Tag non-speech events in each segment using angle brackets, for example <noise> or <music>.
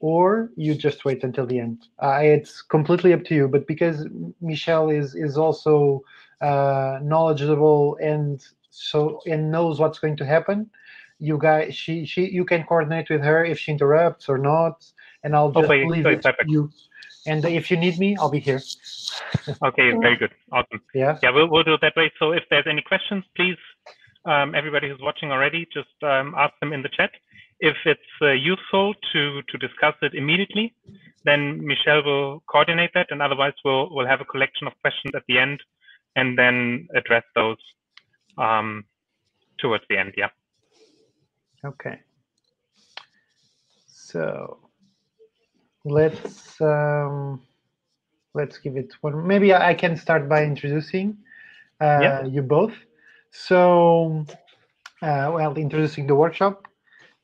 or you just wait until the end. Uh, it's completely up to you. But because Michelle is is also uh, knowledgeable and so and knows what's going to happen, you guys, she she you can coordinate with her if she interrupts or not, and I'll just okay, leave it to you. And if you need me, I'll be here. okay, very good, awesome. Yeah, yeah, we'll we'll do it that way. So if there's any questions, please, um, everybody who's watching already, just um, ask them in the chat. If it's uh, useful to to discuss it immediately, then Michelle will coordinate that, and otherwise we'll we'll have a collection of questions at the end, and then address those um, towards the end. Yeah. Okay. So let's um, let's give it one. Maybe I can start by introducing uh, you both. So, uh, well, introducing the workshop.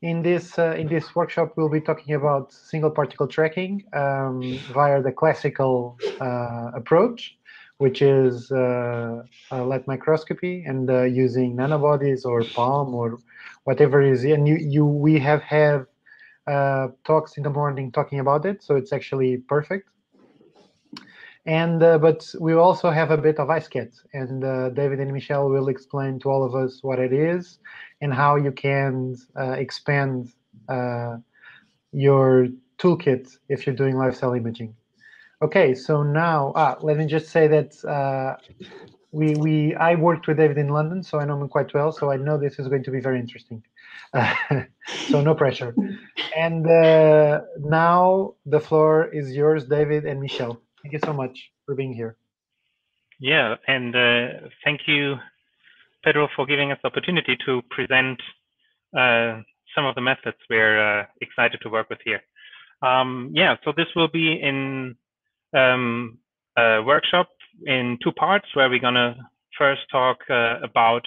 In this uh, in this workshop, we'll be talking about single particle tracking um, via the classical uh, approach, which is uh, light microscopy and uh, using nanobodies or PALM or whatever is. And you, you we have had uh, talks in the morning talking about it, so it's actually perfect. And uh, but we also have a bit of iSCAT, and uh, David and Michelle will explain to all of us what it is and how you can uh, expand uh, your toolkit if you're doing live cell imaging. Okay, so now ah, let me just say that uh, we we I worked with David in London, so I know him quite well. So I know this is going to be very interesting. <laughs> so no pressure. And uh, now the floor is yours, David and Michelle. Thank you so much for being here. Yeah, and uh, thank you, Pedro, for giving us the opportunity to present uh, some of the methods we're uh, excited to work with here. Um, yeah, so this will be in um, a workshop in two parts where we're going to first talk uh, about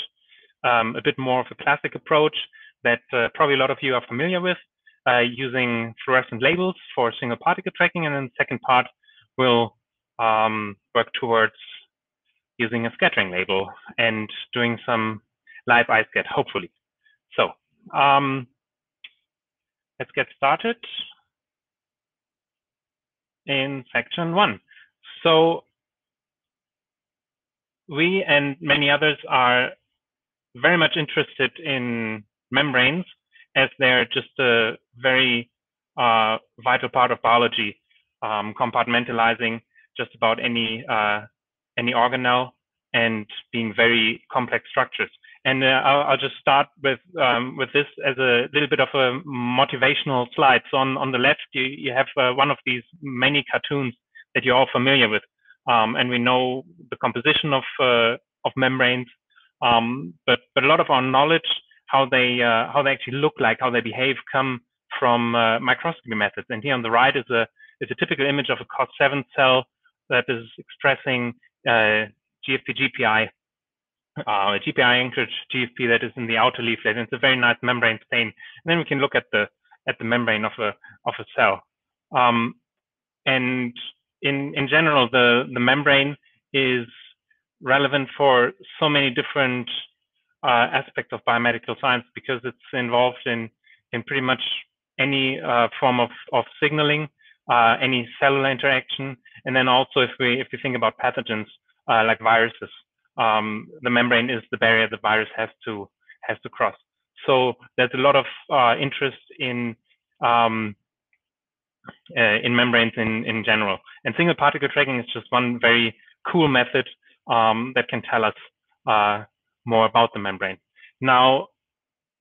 um, a bit more of a classic approach that uh, probably a lot of you are familiar with uh, using fluorescent labels for single particle tracking. And then the second part will um, work towards using a scattering label and doing some live iSCAT, hopefully. So um, let's get started in section one. So we and many others are very much interested in membranes as they're just a very uh, vital part of biology, um, compartmentalizing just about any uh, any organelle and being very complex structures. And uh, I'll, I'll, just start with um, with this as a little bit of a motivational slide. So on, on the left, you, you have uh, one of these many cartoons that you're all familiar with, um, and we know the composition of uh, of membranes. Um, but but a lot of our knowledge how they uh, how they actually look like, how they behave, come from uh, microscopy methods. And here on the right is a is a typical image of a COS7 cell that is expressing uh, GFP GPI, uh, GPI anchored GFP that is in the outer leaflet. And it's a very nice membrane stain. And then we can look at the at the membrane of a of a cell. Um, and in in general, the the membrane is relevant for so many different uh, aspect of biomedical science because it's involved in in pretty much any uh, form of of signaling, uh, any cellular interaction, and then also if we if we think about pathogens uh, like viruses, um, the membrane is the barrier the virus has to has to cross. So there's a lot of uh, interest in um, uh, in membranes in in general, and single particle tracking is just one very cool method um, that can tell us more about the membrane. Now,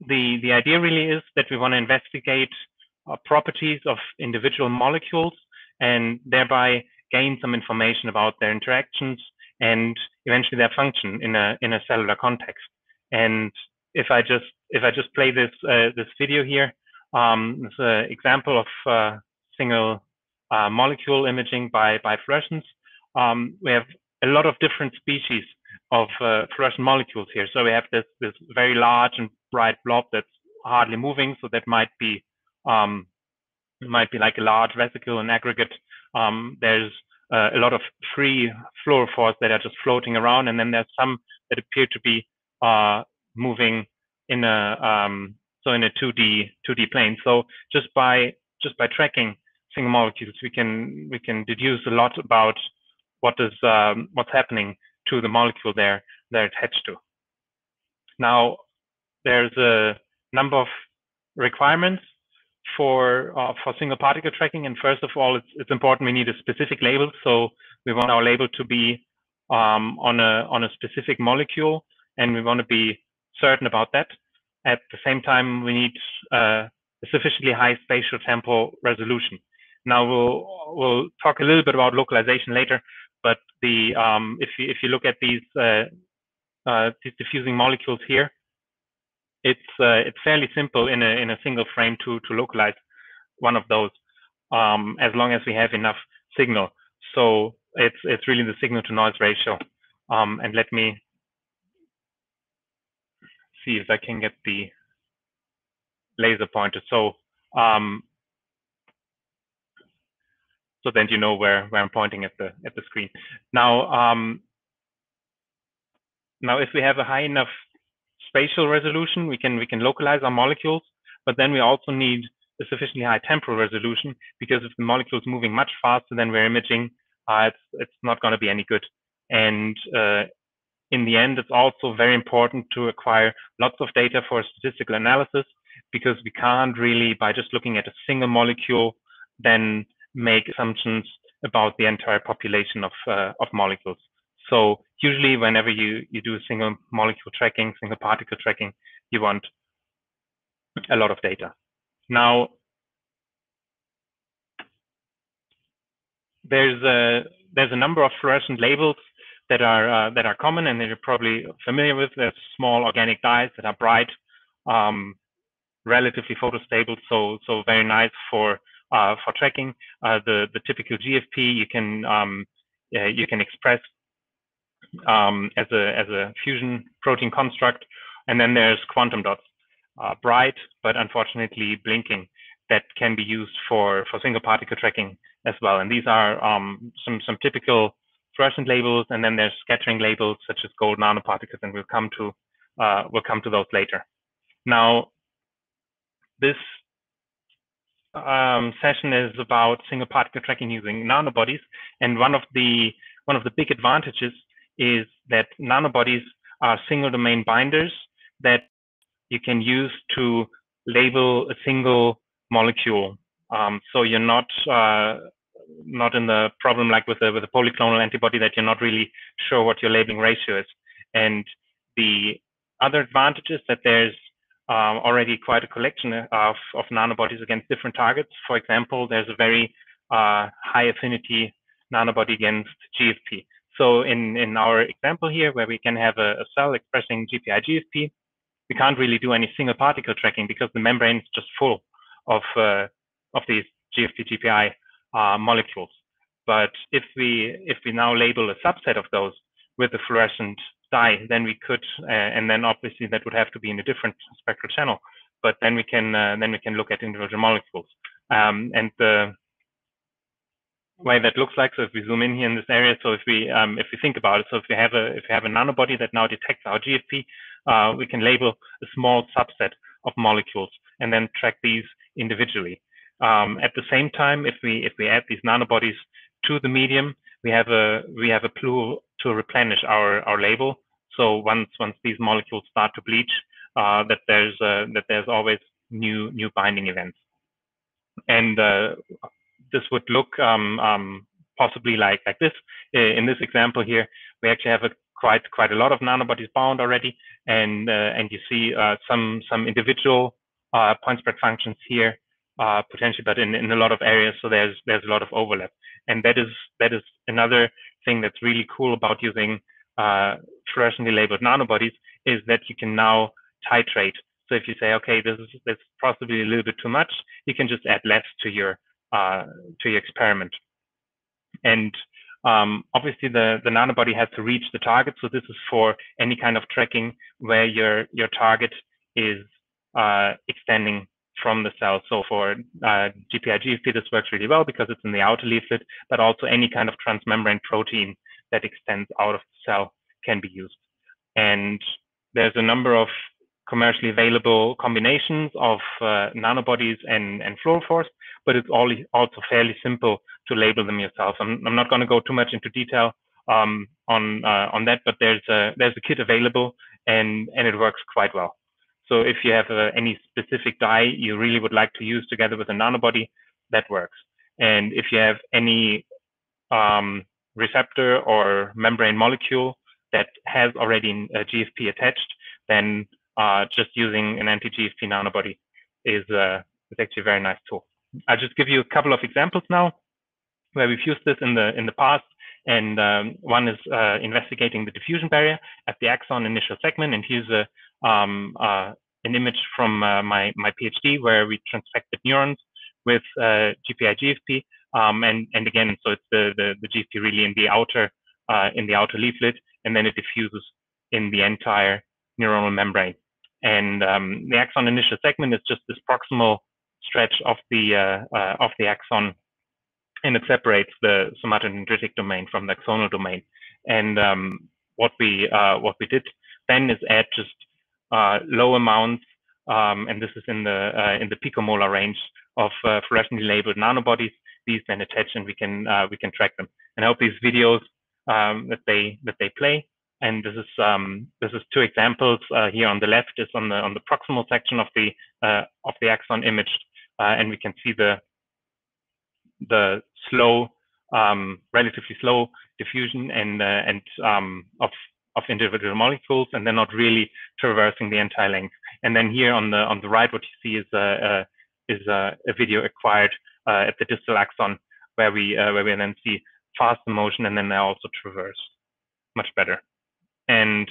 the, the idea really is that we want to investigate uh, properties of individual molecules and thereby gain some information about their interactions and eventually their function in a in a cellular context. And if I just if I just play this uh, this video here, um, it's an example of uh, single uh, molecule imaging by by fluorescence. Um, we have a lot of different species of uh, fluorescent molecules here. So we have this this very large and bright blob that's hardly moving. So that might be um, might be like a large vesicle and aggregate. Um, there's uh, a lot of free fluorophores that are just floating around, and then there's some that appear to be uh, moving in a um, so in a 2D 2D plane. So just by just by tracking single molecules, we can we can deduce a lot about what is um, what's happening to the molecule they're they're attached to. Now, there's a number of requirements for uh, for single particle tracking, and first of all, it's it's important we need a specific label. So we want our label to be um, on a on a specific molecule, and we want to be certain about that. At the same time, we need uh, a sufficiently high spatial temporal resolution. Now we'll we'll talk a little bit about localization later, but the um, if you if you look at these uh, uh, these diffusing molecules here, it's uh, it's fairly simple in a in a single frame to to localize one of those um, as long as we have enough signal. So it's it's really the signal to noise ratio. Um, and let me see if I can get the laser pointer. So um, so then you know where where I'm pointing at the at the screen. Now um, now if we have a high enough spatial resolution, we can we can localize our molecules, but then we also need a sufficiently high temporal resolution because if the molecule is moving much faster than we're imaging, uh, it's it's not going to be any good. And uh, in the end, it's also very important to acquire lots of data for statistical analysis because we can't really, by just looking at a single molecule, then make assumptions about the entire population of uh, of molecules. So usually whenever you, you do single molecule tracking, single particle tracking, you want a lot of data. Now, there's a, there's a number of fluorescent labels that are uh, that are common and that you're probably familiar with. There's small organic dyes that are bright, um, relatively photostable, so so very nice for uh, for tracking. Uh, the the typical GFP you can um, you can express um, as a as a fusion protein construct, and then there's quantum dots, uh, bright but unfortunately blinking, that can be used for for single particle tracking as well. And these are um, some some typical fluorescent labels, and then there's scattering labels such as gold nanoparticles, and we'll come to uh, we'll come to those later. Now, this um, session is about single particle tracking using nanobodies, and one of the one of the big advantages is that nanobodies are single domain binders that you can use to label a single molecule. Um, so you're not uh, not in the problem like with a with a polyclonal antibody that you're not really sure what your labeling ratio is. And the other advantage is that there's um, already quite a collection of, of nanobodies against different targets. For example, there's a very uh, high affinity nanobody against GFP. So in, in our example here, where we can have a, a cell expressing GPI GFP, we can't really do any single particle tracking because the membrane is just full of, uh, of these GFP GPI uh, molecules. But if we, if we now label a subset of those with a fluorescent dye, then we could, uh, and then obviously that would have to be in a different spectral channel, but then we can, uh, then we can look at individual molecules. Um, and the, way that looks like. So if we zoom in here in this area, so if we um, if we think about it, so if we have a if we have a nanobody that now detects our GFP, uh, we can label a small subset of molecules and then track these individually. Um, at the same time, if we if we add these nanobodies to the medium, we have a we have a clue to replenish our our label. So once once these molecules start to bleach, uh, that there's uh, that there's always new new binding events. And uh, this would look um, um, possibly like like this. In this example here, we actually have a quite quite a lot of nanobodies bound already, and uh, and you see uh, some some individual uh, point spread functions here uh, potentially, but in, in a lot of areas, so there's there's a lot of overlap, and that is that is another thing that's really cool about using uh, fluorescently labeled nanobodies is that you can now titrate. So if you say, okay, this is this is possibly a little bit too much, you can just add less to your uh, to your experiment. And um, obviously the, the nanobody has to reach the target. So this is for any kind of tracking where your, your target is uh, extending from the cell. So for uh, GPI GFP, this works really well because it's in the outer leaflet, but also any kind of transmembrane protein that extends out of the cell can be used. And there's a number of commercially available combinations of uh, nanobodies and, and fluorophores, but it's all, also fairly simple to label them yourself. I'm, I'm not going to go too much into detail um, on uh, on that, but there's a there's a kit available and and it works quite well. So if you have uh, any specific dye you really would like to use together with a nanobody, that works. And if you have any um, receptor or membrane molecule that has already a GFP attached, then uh, just using an anti-GFP nanobody is, uh, is actually a very nice tool. I'll just give you a couple of examples now where we've used this in the in the past. And um, one is uh, investigating the diffusion barrier at the axon initial segment. And here's a, um, uh, an image from uh, my, my PhD where we transfected neurons with uh, GPI GFP. Um, and, and again, so it's the, the, the GFP really in the outer, uh, in the outer leaflet, and then it diffuses in the entire neuronal membrane. And um, the axon initial segment is just this proximal stretch of the, uh, of the axon and it separates the somatodendritic domain from the axonal domain. And um, what we uh, what we did then is add just uh, low amounts, um, and this is in the uh, in the picomolar range of uh, fluorescently labeled nanobodies. These then attach, and we can uh, we can track them. And I hope these videos um, that they that they play. And this is um, this is two examples uh, here on the left is on the on the proximal section of the of the axon image, and we can see the the slow, um, relatively slow diffusion and uh, and um, of of individual molecules, and they're not really traversing the entire length. And then here on the on the right, what you see is a, a is a, a, video acquired uh, at the distal axon, where we uh, where we then see faster motion, and then they also traverse much better. And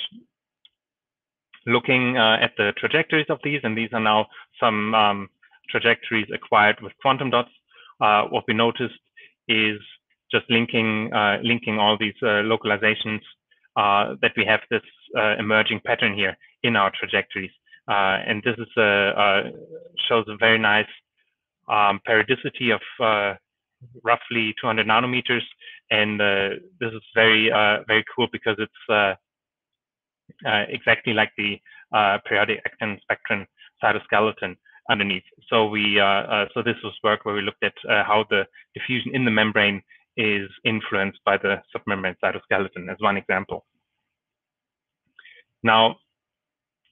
looking uh, at the trajectories of these, and these are now some um, trajectories acquired with quantum dots uh, what we noticed is just linking uh, linking all these uh, localizations that we have this emerging pattern here in our trajectories. and this is a, shows a very nice um, periodicity of roughly 200 nanometers. And uh, this is very, uh, very cool because it's uh, exactly like the periodic actin spectrin cytoskeleton underneath. So we, uh, uh, so this was work where we looked at uh, how the diffusion in the membrane is influenced by the submembrane cytoskeleton as one example. Now,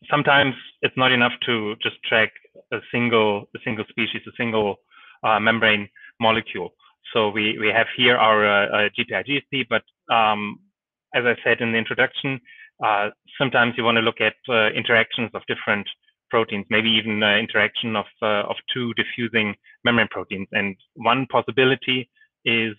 sometimes it's not enough to just track a single, a single species, a single uh, membrane molecule. So we, we have here our uh, GPI GFP, but um, as I said in the introduction, uh, sometimes you want to look at uh, interactions of different proteins, maybe even uh, interaction of uh, of two diffusing membrane proteins. And one possibility is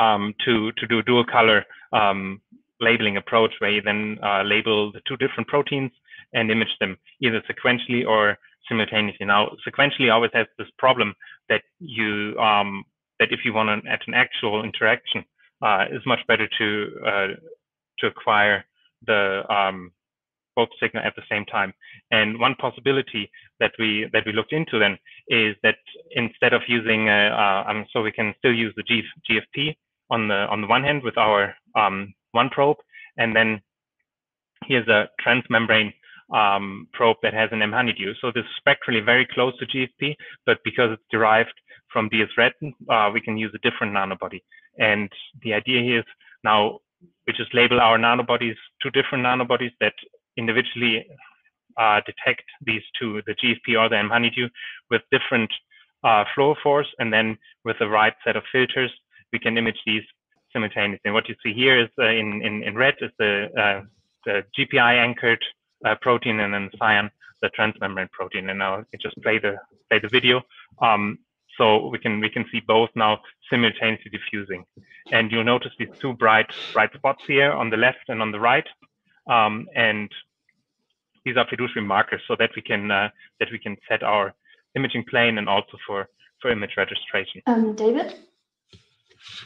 um, to to do dual color um, labeling approach, where you then uh, label the two different proteins and image them either sequentially or simultaneously. Now, sequentially always has this problem that you um, that if you want an, at an actual interaction, uh, it's much better to uh, to acquire the um, both signal at the same time. And one possibility that we that we looked into then is that instead of using, uh, uh, um, so we can still use the GFP on the on the one hand with our um, one probe, and then here's a transmembrane um, probe that has an mHoneydew. So this is spectrally very close to GFP, but because it's derived from DsRed, uh, we can use a different nanobody. And the idea here is now we just label our nanobodies, two different nanobodies that individually uh, detect these two, the GFP or the mHoneydew, with different uh, fluorophores, and then with the right set of filters, we can image these simultaneously. And what you see here is uh, in, in, in red is the, uh, the GPI anchored uh, protein, and then cyan, the transmembrane protein. And now I just play the play the video. Um, so we can we can see both now simultaneously diffusing. And you'll notice these two bright bright spots here on the left and on the right. Um, and these are fiduciary markers so that we can uh, that we can set our imaging plane and also for for image registration. Um, David.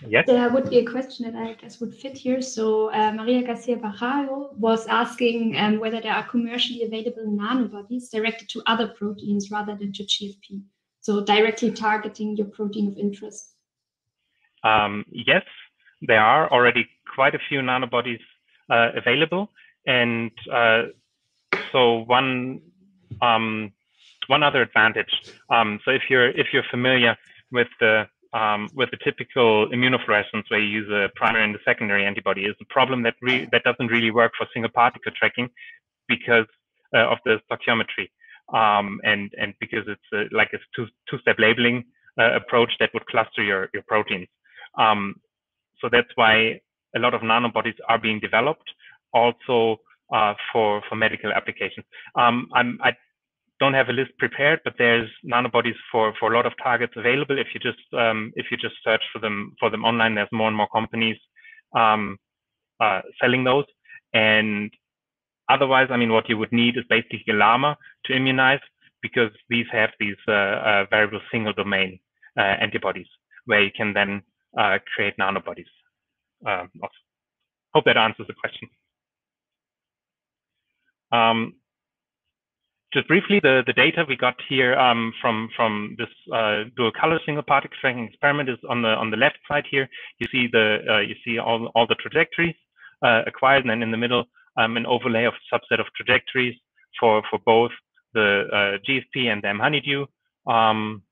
Yes. There would be a question that I guess would fit here. So uh, Maria Garcia Barraro was asking um, whether there are commercially available nanobodies directed to other proteins rather than to GFP. So directly targeting your protein of interest. Um, yes, there are already quite a few nanobodies uh, available. And uh, so one um, one other advantage. Um, so if you're if you're familiar with the um, with the typical immunofluorescence where you use a primary and a secondary antibody is a problem that re- that doesn't really work for single particle tracking because uh, of the stoichiometry um, and and because it's uh, like a two two step labeling uh, approach that would cluster your your proteins. Um, so that's why a lot of nanobodies are being developed also uh, for for medical applications. Um, I'm, I don't have a list prepared, but there's nanobodies for for a lot of targets available. If you just um, if you just search for them for them online, there's more and more companies um, uh, selling those. And otherwise, I mean, what you would need is basically a llama to immunize because these have these uh, uh, variable single domain uh, antibodies where you can then uh, create nanobodies. Um, hope that answers the question. Um, just briefly, the, the data we got here um, from from this uh, dual color single particle tracking experiment is on the on the left side here. You see the uh, you see all all the trajectories uh, acquired, and then in the middle um, an overlay of subset of trajectories for for both the uh, GFP and the mHoneydew um,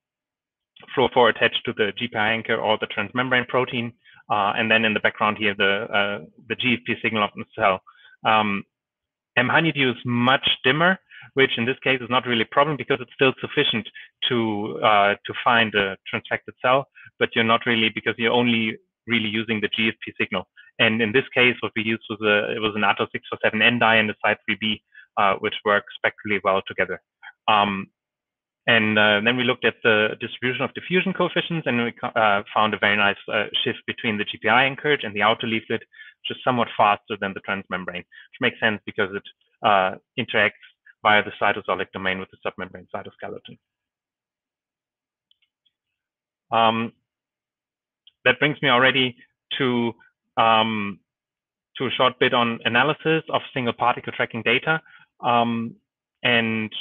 fluorophore attached to the GPI anchor or the transmembrane protein, uh, and then in the background here the uh, the GFP signal of the cell. Um, mHoneydew is much dimmer which in this case is not really a problem because it's still sufficient to uh, to find a transfected cell, but you're not really because you're only really using the GFP signal. And in this case, what we used was a it was an ATTO647N dye and a Cy3B, uh, which work spectrally well together. Um, and uh, then we looked at the distribution of diffusion coefficients, and we uh, found a very nice uh, shift between the GPI anchorage and the outer leaflet, is somewhat faster than the transmembrane, which makes sense because it uh, interacts via the cytosolic domain with the submembrane cytoskeleton. Um, that brings me already to um, to a short bit on analysis of single particle tracking data. Um, and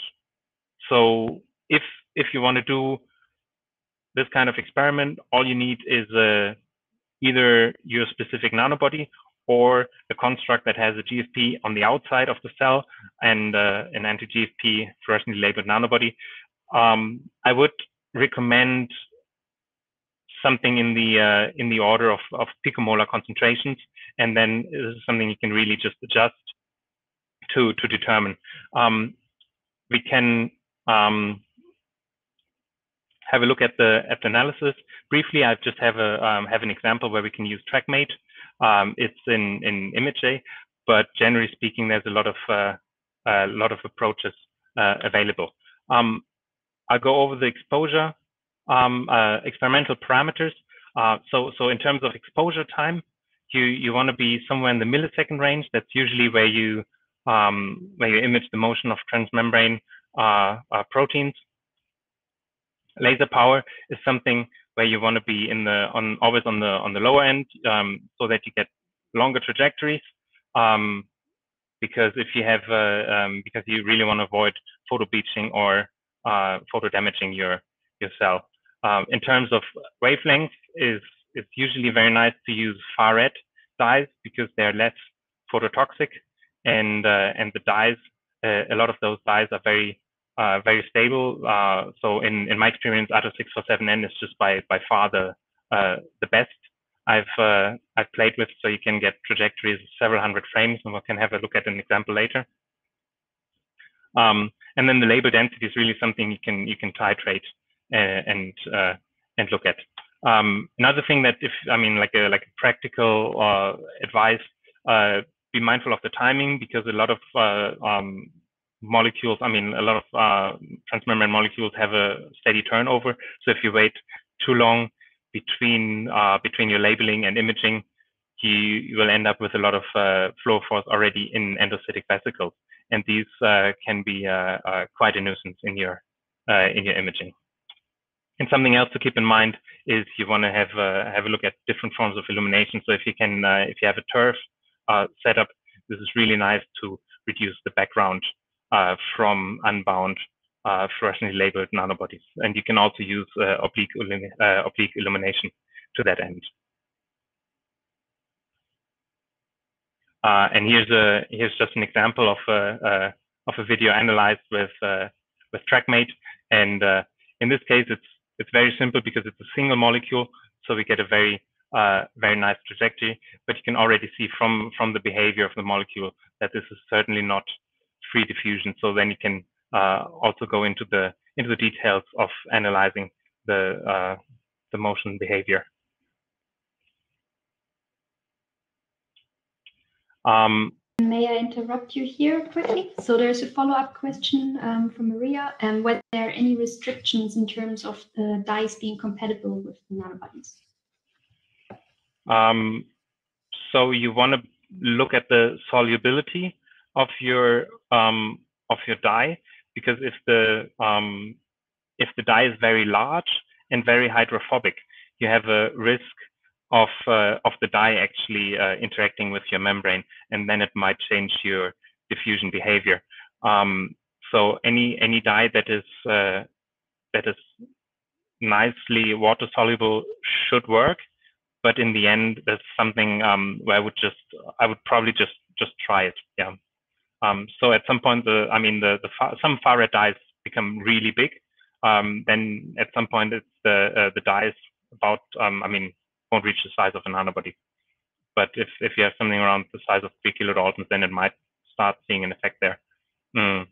so if if you want to do this kind of experiment, all you need is uh, either your specific nanobody or a construct that has a GFP on the outside of the cell and uh, an anti-GFP fluorescently labeled nanobody. Um, I would recommend something in the uh, in the order of, of picomolar concentrations, and then this is something you can really just adjust to to determine. Um, we can um, have a look at the at the analysis briefly. I just have a um, have an example where we can use TrackMate um, it's in in ImageJ, but generally speaking, there's a lot of uh, a lot of approaches uh, available. Um, I'll go over the exposure um, uh, experimental parameters. So so in terms of exposure time, you you want to be somewhere in the millisecond range. That's usually where you um, where you image the motion of transmembrane uh, uh, proteins. Laser power is something where you want to be in the on always on the on the lower end um, so that you get longer trajectories um, because if you have uh, um, because you really want to avoid photo bleaching or uh, photo damaging your your cell. Um, in terms of wavelength, is it's usually very nice to use far red dyes because they're less phototoxic and uh, and the dyes uh, a lot of those dyes are very uh, very stable. Uh, so in, in my experience, ATTO647N is just by by far the uh, the best I've uh, I've played with. So you can get trajectories of several hundred frames, and we can have a look at an example later. Um, and then the label density is really something you can you can titrate uh, and uh, and look at. Um, another thing that if I mean like a like a practical advice, be mindful of the timing because a lot of um, molecules, I mean, a lot of uh, transmembrane molecules have a steady turnover. So if you wait too long between uh, between your labeling and imaging, you, you will end up with a lot of uh, fluorophores already in endocytic vesicles, and these uh, can be uh, uh, quite a nuisance in your in your imaging. And something else to keep in mind is you want to have have a look at different forms of illumination. So if you can, if you have a TIRF setup, this is really nice to reduce the background from unbound uh, fluorescently labeled nanobodies. And you can also use uh, oblique, oblique illumination to that end. and here's a here's just an example of a of a video analyzed with with TrackMate. And uh, in this case, it's it's very simple because it's a single molecule, so we get a very uh, very nice trajectory. But you can already see from from the behavior of the molecule that this is certainly not free diffusion. So then you can uh, also go into the into the details of analyzing the uh, the motion behavior. Um, May I interrupt you here quickly? So there's a follow-up question um, from Maria, and um, whether there are any restrictions in terms of the dyes being compatible with the nanobodies? Um, so you want to look at the solubility of your um, of your dye, because if the um, if the dye is very large and very hydrophobic, you have a risk of uh, of the dye actually uh, interacting with your membrane, and then it might change your diffusion behavior. Um, so any any dye that is uh, that is nicely water soluble should work, but in the end, there's something um, where I would just I would probably just just try it. Yeah. Um, so at some point, the I mean the the far, some far red dyes become really big. Um, then at some point, it's the uh, the is about um, I mean won't reach the size of a nanobody. But if, if you have something around the size of three kilodaltons, then it might start seeing an effect there. Mm.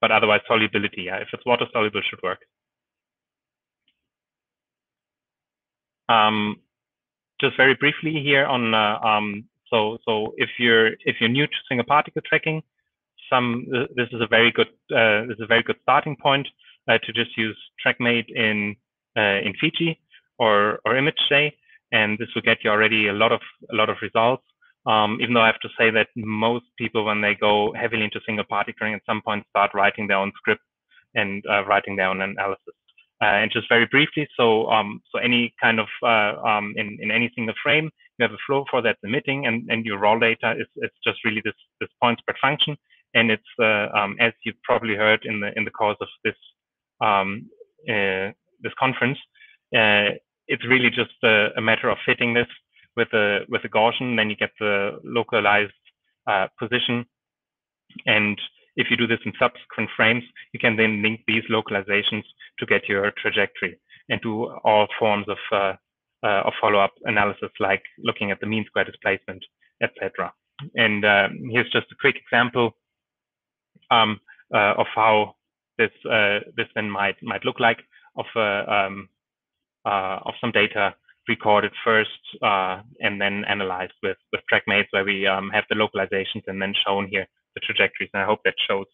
But otherwise, solubility, yeah, if it's water soluble, should work. Um, just very briefly here on uh, um, so so if you're if you're new to single particle tracking, some uh, this is a very good uh, this is a very good starting point uh, to just use TrackMate in uh, in Fiji or or ImageJ and this will get you already a lot of a lot of results. Um, even though I have to say that most people, when they go heavily into single particle tracking, at some point start writing their own script and uh, writing their own analysis. And just very briefly, so um, so any kind of um, in in any single frame, you have a fluorophore that emitting, and and your raw data is it's just really this this point spread function, and it's uh, um, as you've probably heard in the in the course of this um, uh, this conference, uh, it's really just a, a, matter of fitting this with a with a Gaussian, then you get the localized uh, position. And if you do this in subsequent frames, you can then link these localizations to get your trajectory and do all forms of uh, uh, of follow-up analysis, like looking at the mean square displacement, etc. And uh, here's just a quick example um, uh, of how this uh, this then might might look like of a um, uh, of some data recorded first uh, and then analyzed with, with TrackMates where we um, have the localizations and then shown here the trajectories. And I hope that shows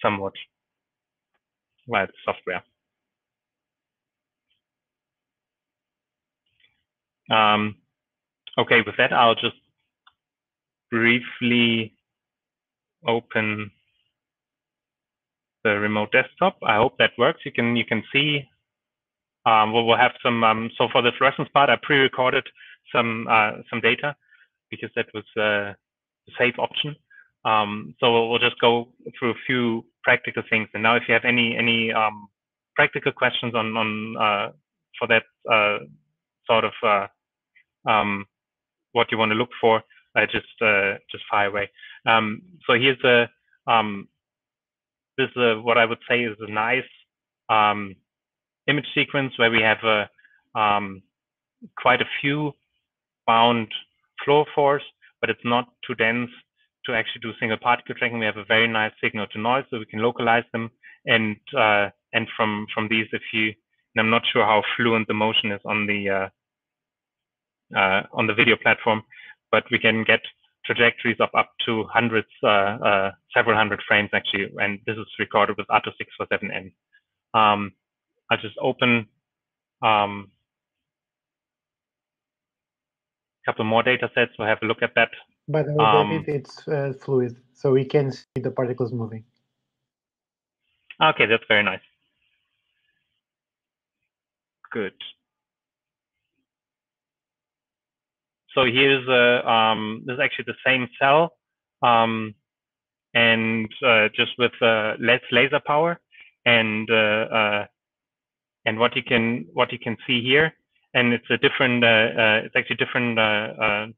somewhat well, software. Um, okay, with that, I'll just briefly open the remote desktop. I hope that works. You can you can see um, we'll, we'll have some. Um, so for the fluorescence part, I pre-recorded some uh, some data because that was uh, a safe option. Um, so we'll, we'll, just go through a few practical things. And now, if you have any any um, practical questions on on uh, for that uh, sort of uh, um, what you want to look for, just uh, just fire away. Um, so here's a this is a, what I would say is a nice um, image sequence where we have a, um, quite a few bound flow force, but it's not too dense to actually do single particle tracking. We have a very nice signal to noise, so we can localize them. And uh, and from from these, if you, I'm not sure how fluent the motion is on the uh, uh, on the video platform, but we can get trajectories of up to hundreds, uh, uh, several hundred frames actually, and this is recorded with ATTO 647N. Um, I'll just open um, a couple more data sets. We'll have a look at that. By the way, um, David, it's uh, fluid, so we can see the particles moving. Okay, that's very nice. Good. So here's a, um, this is actually the same cell, um, and uh, just with uh, less laser power, and uh, uh and what you can what you can see here and it's a different uh, uh, it's actually different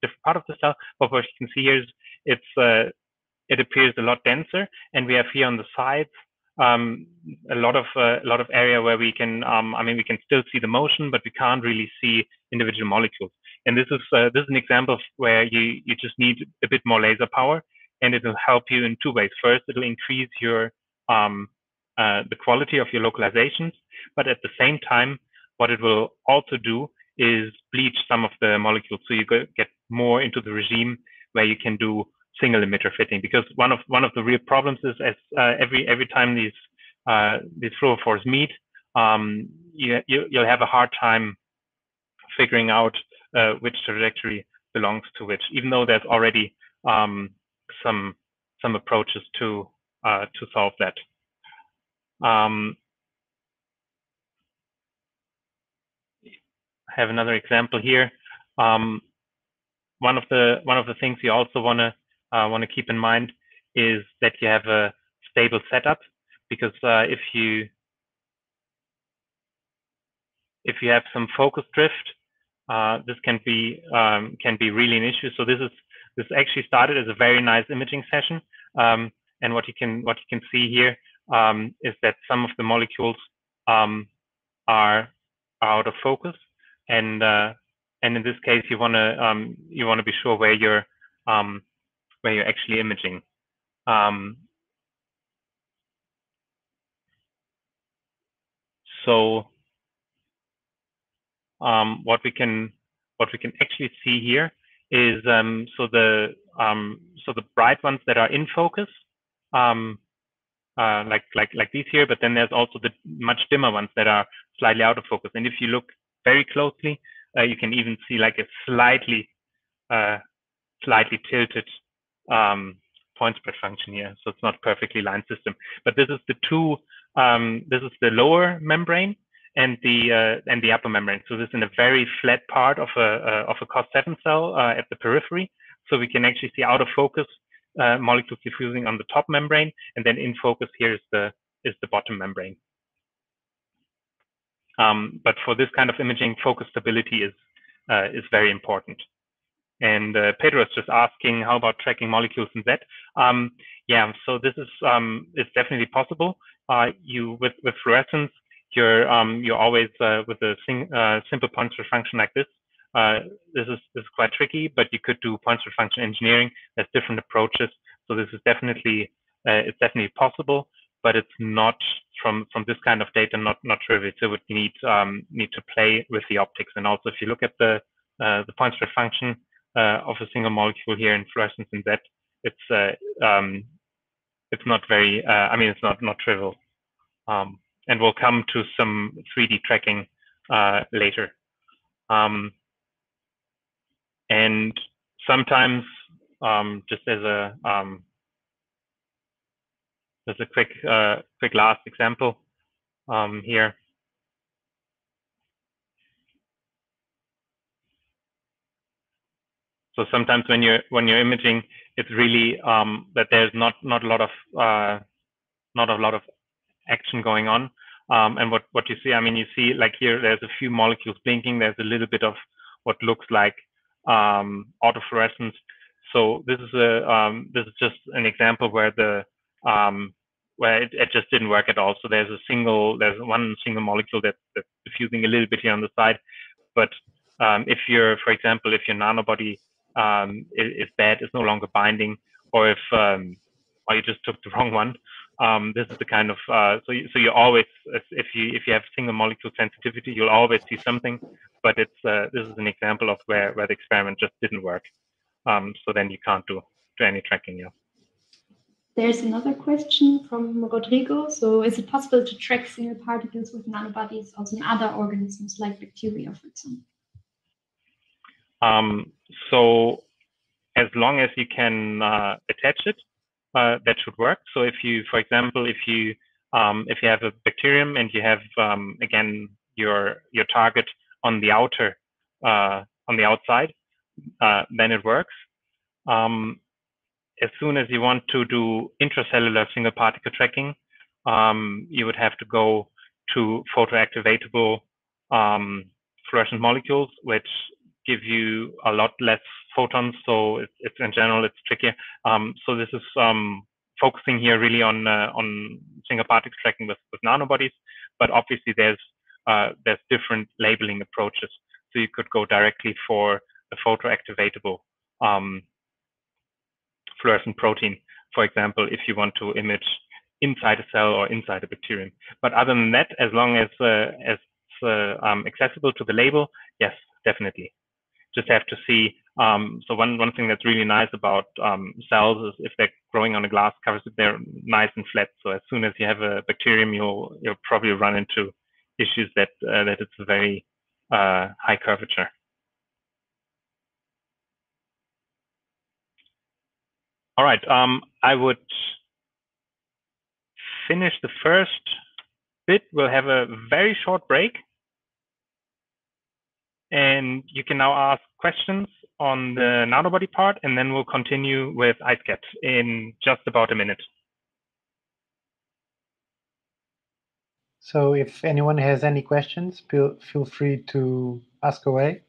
different part of the cell but what you can see here is it's it appears a lot denser and we have here on the sides um, a lot of a lot of area where we can um, I mean we can still see the motion, but we can't really see individual molecules. And this is uh, this is an example where you you just need a bit more laser power, and it will help you in two ways. First, it'll increase your um, uh, the quality of your localizations, but at the same time, what it will also do is bleach some of the molecules, so you get more into the regime where you can do single emitter fitting because one of one of the real problems is as uh, every every time these uh, these fluorophores meet, um, you, you will have a hard time figuring out uh, which trajectory belongs to which, even though there's already um, some some approaches to uh, to solve that. Um, I have another example here. Um, one of the one of the things you also want to uh, want to keep in mind is that you have a stable setup because uh, if you if you have some focus drift, uh, this can be um, can be really an issue. So this is this actually started as a very nice imaging session, um, and what you can what you can see here um, is that some of the molecules um, are, out of focus, and uh, and in this case you want to um, you want to be sure where you're um, where you're actually imaging. So um, what we can what we can actually see here is um, so the um, so the bright ones that are in focus, um, uh, like like like these here, but then there's also the much dimmer ones that are slightly out of focus. And if you look very closely, uh, you can even see like a slightly uh, slightly tilted um, point spread function here. So it's not perfectly line system, but this is the two, um, this is the lower membrane and the uh, and the upper membrane. So this is in a very flat part of a uh, of a COS7 cell uh, at the periphery. So we can actually see out of focus molecules diffusing on the top membrane, and then in focus here is the is the bottom membrane. Um, but for this kind of imaging, focus stability is uh, is very important. And uh, Pedro is just asking, how about tracking molecules in Z? Um, yeah, so this is um, it's definitely possible. Uh, you with with fluorescence, you're um, you're always uh, with a sing, uh, simple point spread function like this. Uh, this is this is quite tricky, but you could do point spread function engineering. There's different approaches, so this is definitely uh, it's definitely possible, but it's not from from this kind of data not not trivial. So would need um, need to play with the optics, and also if you look at the the point spread function uh, of a single molecule here in fluorescence in that it's uh, um, it's not very uh, I mean it's not not trivial um, and we'll come to some 3D tracking later. Um, and sometimes um, just as a um, as a quick uh, quick last example um, here. So sometimes when you're when you're imaging, it's really um, that there's not not a lot of uh, not a lot of action going on. Um, and what what you see, I mean, you see like here, there's a few molecules blinking. There's a little bit of what looks like um, autofluorescence. So this is a um, this is just an example where the um, where it, it, just didn't work at all. So there's a single there's one single molecule that, that's diffusing a little bit here on the side. But um, if you're, for example, if your nanobody um, if, bad is no longer binding, or if or you just took the <laughs> wrong one. Um, this is the kind of uh, so you, so you always if you if you have single molecule sensitivity, you'll always see something. But it's uh, this is an example of where where the experiment just didn't work. Um, so then you can't do do any tracking. Yeah. There's another question from Rodrigo. So, is it possible to track single particles with nanobodies also in other organisms like bacteria, for example? Um, so as long as you can uh, attach it, uh, that should work. So if you, for example, if you um, if you have a bacterium and you have um, again your your target on the outer uh, on the outside, uh, then it works. Um, as soon as you want to do intracellular single particle tracking, um, you would have to go to photoactivatable um, fluorescent molecules, which give you a lot less photons. So it's, it's in general, it's trickier. Um, so this is um, focusing here really on uh, on single particle tracking with, with nanobodies, but obviously there's uh, there's different labeling approaches. So you could go directly for a photoactivatable um, fluorescent protein, for example, if you want to image inside a cell or inside a bacterium. But other than that, as long as uh, as uh, um, accessible to the label, yes, definitely. Just have to see. Um, so one one thing that's really nice about um, cells is if they're growing on a glass cover, they're nice and flat. So as soon as you have a bacterium, you'll you'll probably run into issues that uh, that it's a very uh, high curvature. All right, um, I would finish the first bit. We'll have a very short break. And you can now ask questions on the nanobody part, and then we'll continue with iSCAT in just about a minute. So if anyone has any questions, feel, feel free to ask away.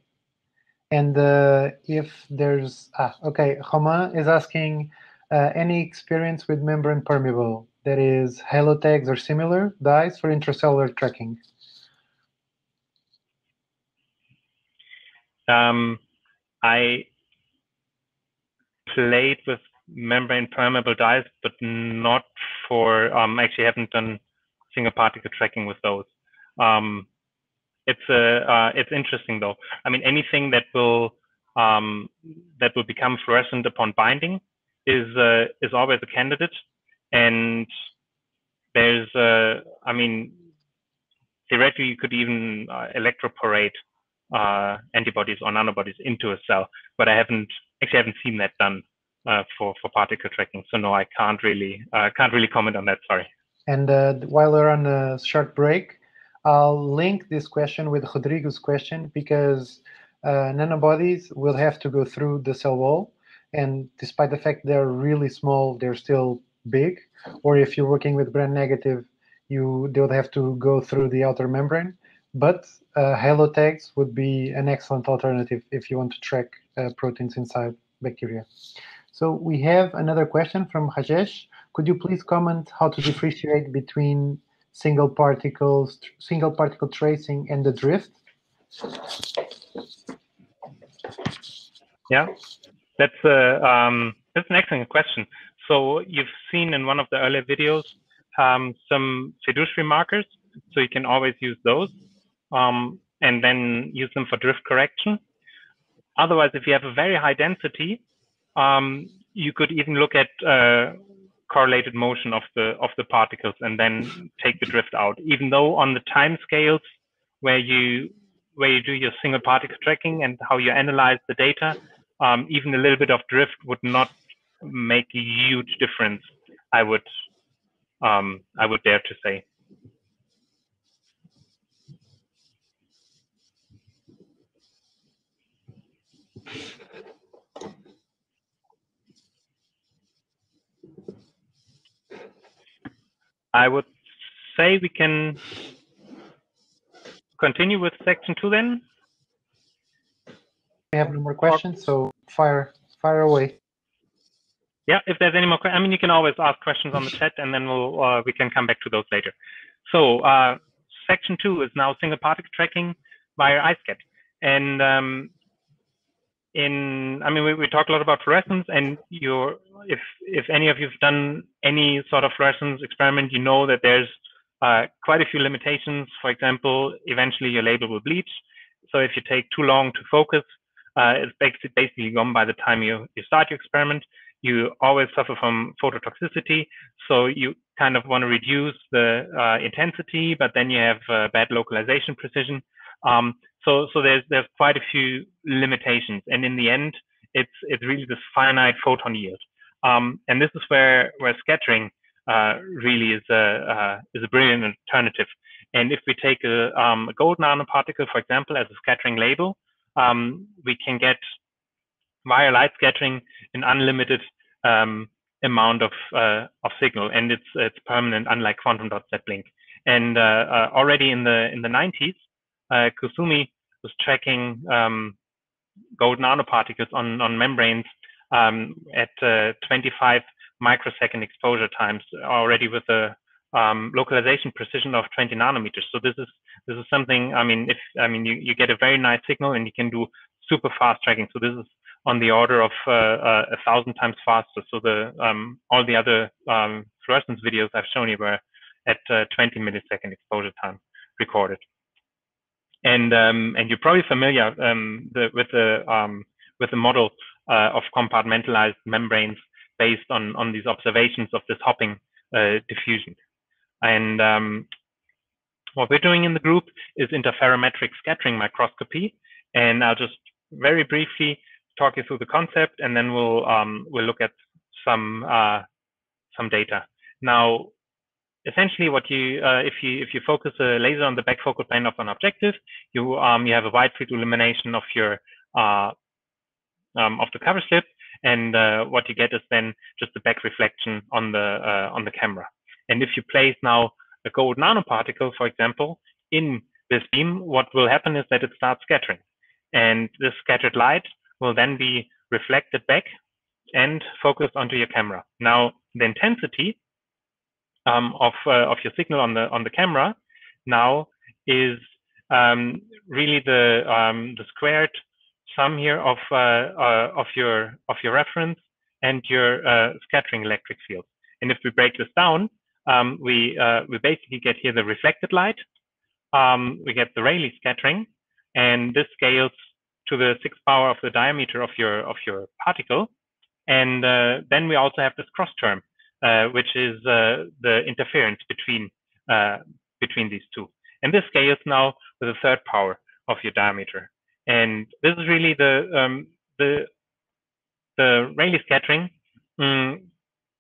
And uh, if there's, ah, okay, Romain is asking, uh, any experience with membrane permeable, that is halo tags or similar dyes for intracellular tracking? Um, I played with membrane permeable dyes, but not for, um, actually haven't done single particle tracking with those. Um, it's uh, uh, it's interesting though. I mean, anything that will um, that will become fluorescent upon binding is uh, is always a candidate, and there's uh, I mean, theoretically you could even uh, electroporate uh, antibodies or nanobodies into a cell, but I haven't actually haven't seen that done uh, for for particle tracking. So no, I can't really uh, can't really comment on that. Sorry. And uh, while we're on a short break, I'll link this question with Rodrigo's question because uh, nanobodies will have to go through the cell wall. And despite the fact they're really small, they're still big. Or if you're working with gram negative, you they would have to go through the outer membrane. But uh, halo tags would be an excellent alternative if you want to track uh, proteins inside bacteria. So we have another question from Rajesh. Could you please comment how to differentiate between single particles, single particle tracing and the drift? Yeah, that's a um, that's an excellent question. So you've seen in one of the earlier videos um, some fiduciary markers, so you can always use those, um, and then use them for drift correction. Otherwise, if you have a very high density, um, you could even look at uh, correlated motion of the of the particles and then take the drift out. Even though on the time scales where you where you do your single particle tracking and how you analyze the data, um, even a little bit of drift would not make a huge difference. I would um, I would dare to say. I would say we can continue with section two then. We have no more questions, so fire fire away. Yeah, if there's any more, I mean, you can always ask questions on the chat, and then we'll uh, we can come back to those later. So uh, section two is now single particle tracking via iSCAT, and um, in I mean, we, we talk a lot about fluorescence, and you're if if any of you've done any sort of fluorescence experiment, you know that there's uh, quite a few limitations. For example, eventually your label will bleach. So if you take too long to focus, uh, it's basically, basically gone by the time you, you start your experiment. You always suffer from phototoxicity. So you kind of want to reduce the uh, intensity, but then you have uh, bad localization precision. Um, so so there's there's quite a few limitations, and in the end, it's it's really this finite photon yield. Um, and this is where where scattering uh, really is a uh, is a brilliant alternative. And if we take a, um, a, gold nanoparticle, for example, as a scattering label, um, we can get via light scattering an unlimited um, amount of uh, of signal, and it's it's permanent, unlike quantum dot Z blink. And uh, uh, already in the in the 90s, uh, Kusumi was tracking um, gold nanoparticles on on membranes um, at uh, 25 microsecond exposure times already with a um, localization precision of 20 nanometers. So this is this is something. I mean, if I mean you you get a very nice signal and you can do super fast tracking. So this is on the order of uh, uh, a thousand times faster. So the um, all the other um, fluorescence videos I've shown you were at uh, 20 millisecond exposure time recorded. And um, and you're probably familiar um, the, with the um, with the model uh, of compartmentalized membranes based on on these observations of this hopping uh, diffusion. And um, what we're doing in the group is interferometric scattering microscopy. And I'll just very briefly talk you through the concept, and then we'll um, we'll look at some uh, some data. Now, essentially, what you uh, if you if you focus a laser on the back focal plane of an objective, you um, you have a wide field illumination of your uh, um, of the cover slip, and uh, what you get is then just the back reflection on the uh, on the camera. And if you place now a gold nanoparticle, for example, in this beam, what will happen is that it starts scattering. And this scattered light will then be reflected back and focused onto your camera. Now, the intensity um, of, uh, of your signal on the, on the camera now is um, really the, um, the squared sum here of, uh, uh, of, your, of your reference and your uh, scattering electric field. And if we break this down, um, we uh, we basically get here the reflected light. Um, we get the Rayleigh scattering, and this scales to the sixth power of the diameter of your of your particle. And then we also have this cross term, which is uh, the interference between uh, between these two. And this scales now with a third power of your diameter. And this is really the um, the the Rayleigh scattering um,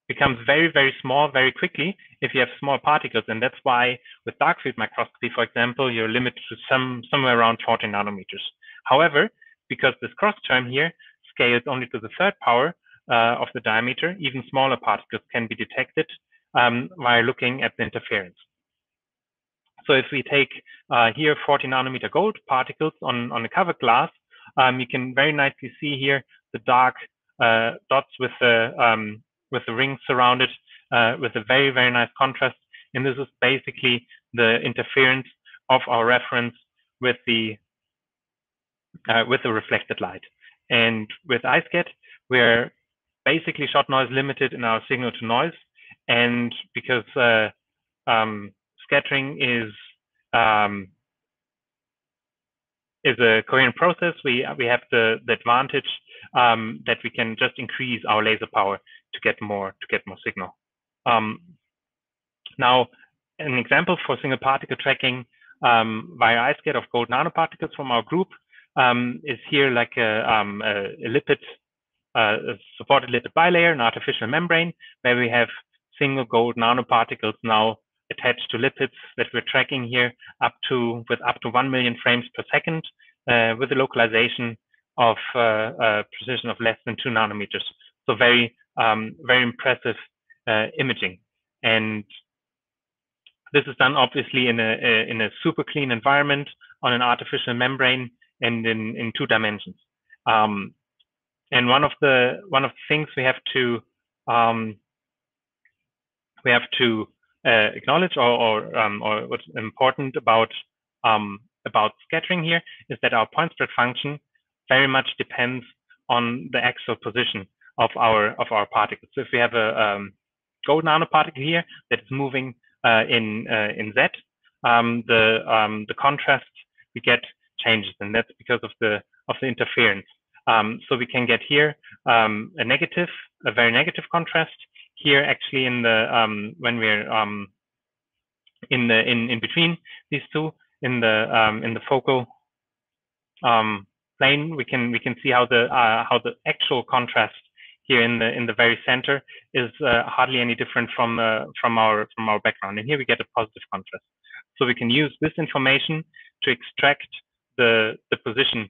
becomes very, very small very quickly if you have small particles. And that's why with dark field microscopy, for example, you're limited to some somewhere around 40 nanometers. However, because this cross term here scales only to the third power uh, of the diameter, even smaller particles can be detected um, while looking at the interference. So if we take uh, here 40 nanometer gold particles on, on a cover glass, um, you can very nicely see here the dark uh, dots with the um, with the ring surrounded uh, with a very, very nice contrast. And this is basically the interference of our reference with the uh, with the reflected light. And with iSCAT, we're basically shot noise limited in our signal to noise. And because uh, um, scattering is um, is a coherent process, we we have the, the advantage um, that we can just increase our laser power to get more to get more signal. Um, now, an example for single particle tracking um, via iSCAT of gold nanoparticles from our group um, is here like a, a lipid, supported lipid bilayer, an artificial membrane, where we have single gold nanoparticles now attached to lipids that we're tracking here up to with up to 1 million frames per second uh, with a localization of uh, uh precision of less than 2 nanometers. So very um, very impressive uh, imaging. And this is done obviously in a, a, in a super clean environment on an artificial membrane and in, in two dimensions. Um, and one of the one of the things we have to um, we have to uh, acknowledge or or, um, or, what's important about um, about scattering here is that our point spread function very much depends on the axial position of our of our particles. So if we have a um, gold nanoparticle here that is moving uh, in uh, in Z, um, the um, the contrast we get changes, and that's because of the of the interference. Um, so we can get here um, a negative, a very negative contrast. Here, actually, in the um, when we're in the in in between these two in the in the focal plane, we can we can see how the uh, how the actual contrast here in the in the very center is uh, hardly any different from uh, from our from our background. And here we get a positive contrast. So we can use this information to extract the the position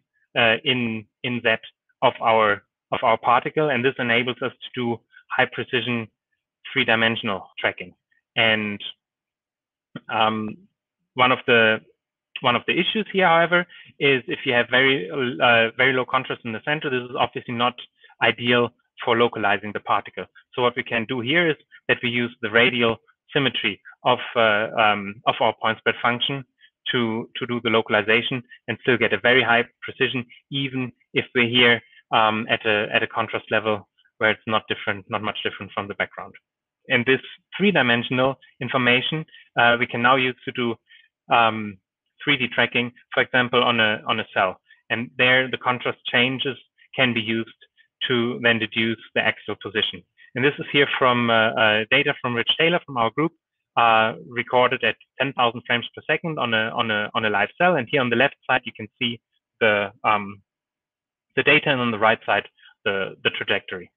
in in that of our of our particle, and this enables us to do high precision three dimensional tracking. And um, one of the one of the issues here, however, is if you have very uh, very low contrast in the center, this is obviously not ideal for localizing the particle. So what we can do here is that we use the radial symmetry of uh, um, of our point spread function to to do the localization and still get a very high precision, even if we're here um, at a at a contrast level where it's not different, not much different from the background. And this three-dimensional information uh, we can now use to do um, 3D tracking, for example, on a on a cell. And there, the contrast changes can be used to then deduce the axial position. And this is here from uh, uh, data from Rich Taylor from our group, recorded at 10,000 frames per second on a on a on a live cell. And here on the left side, you can see the um, the data, and on the right side, the the trajectory.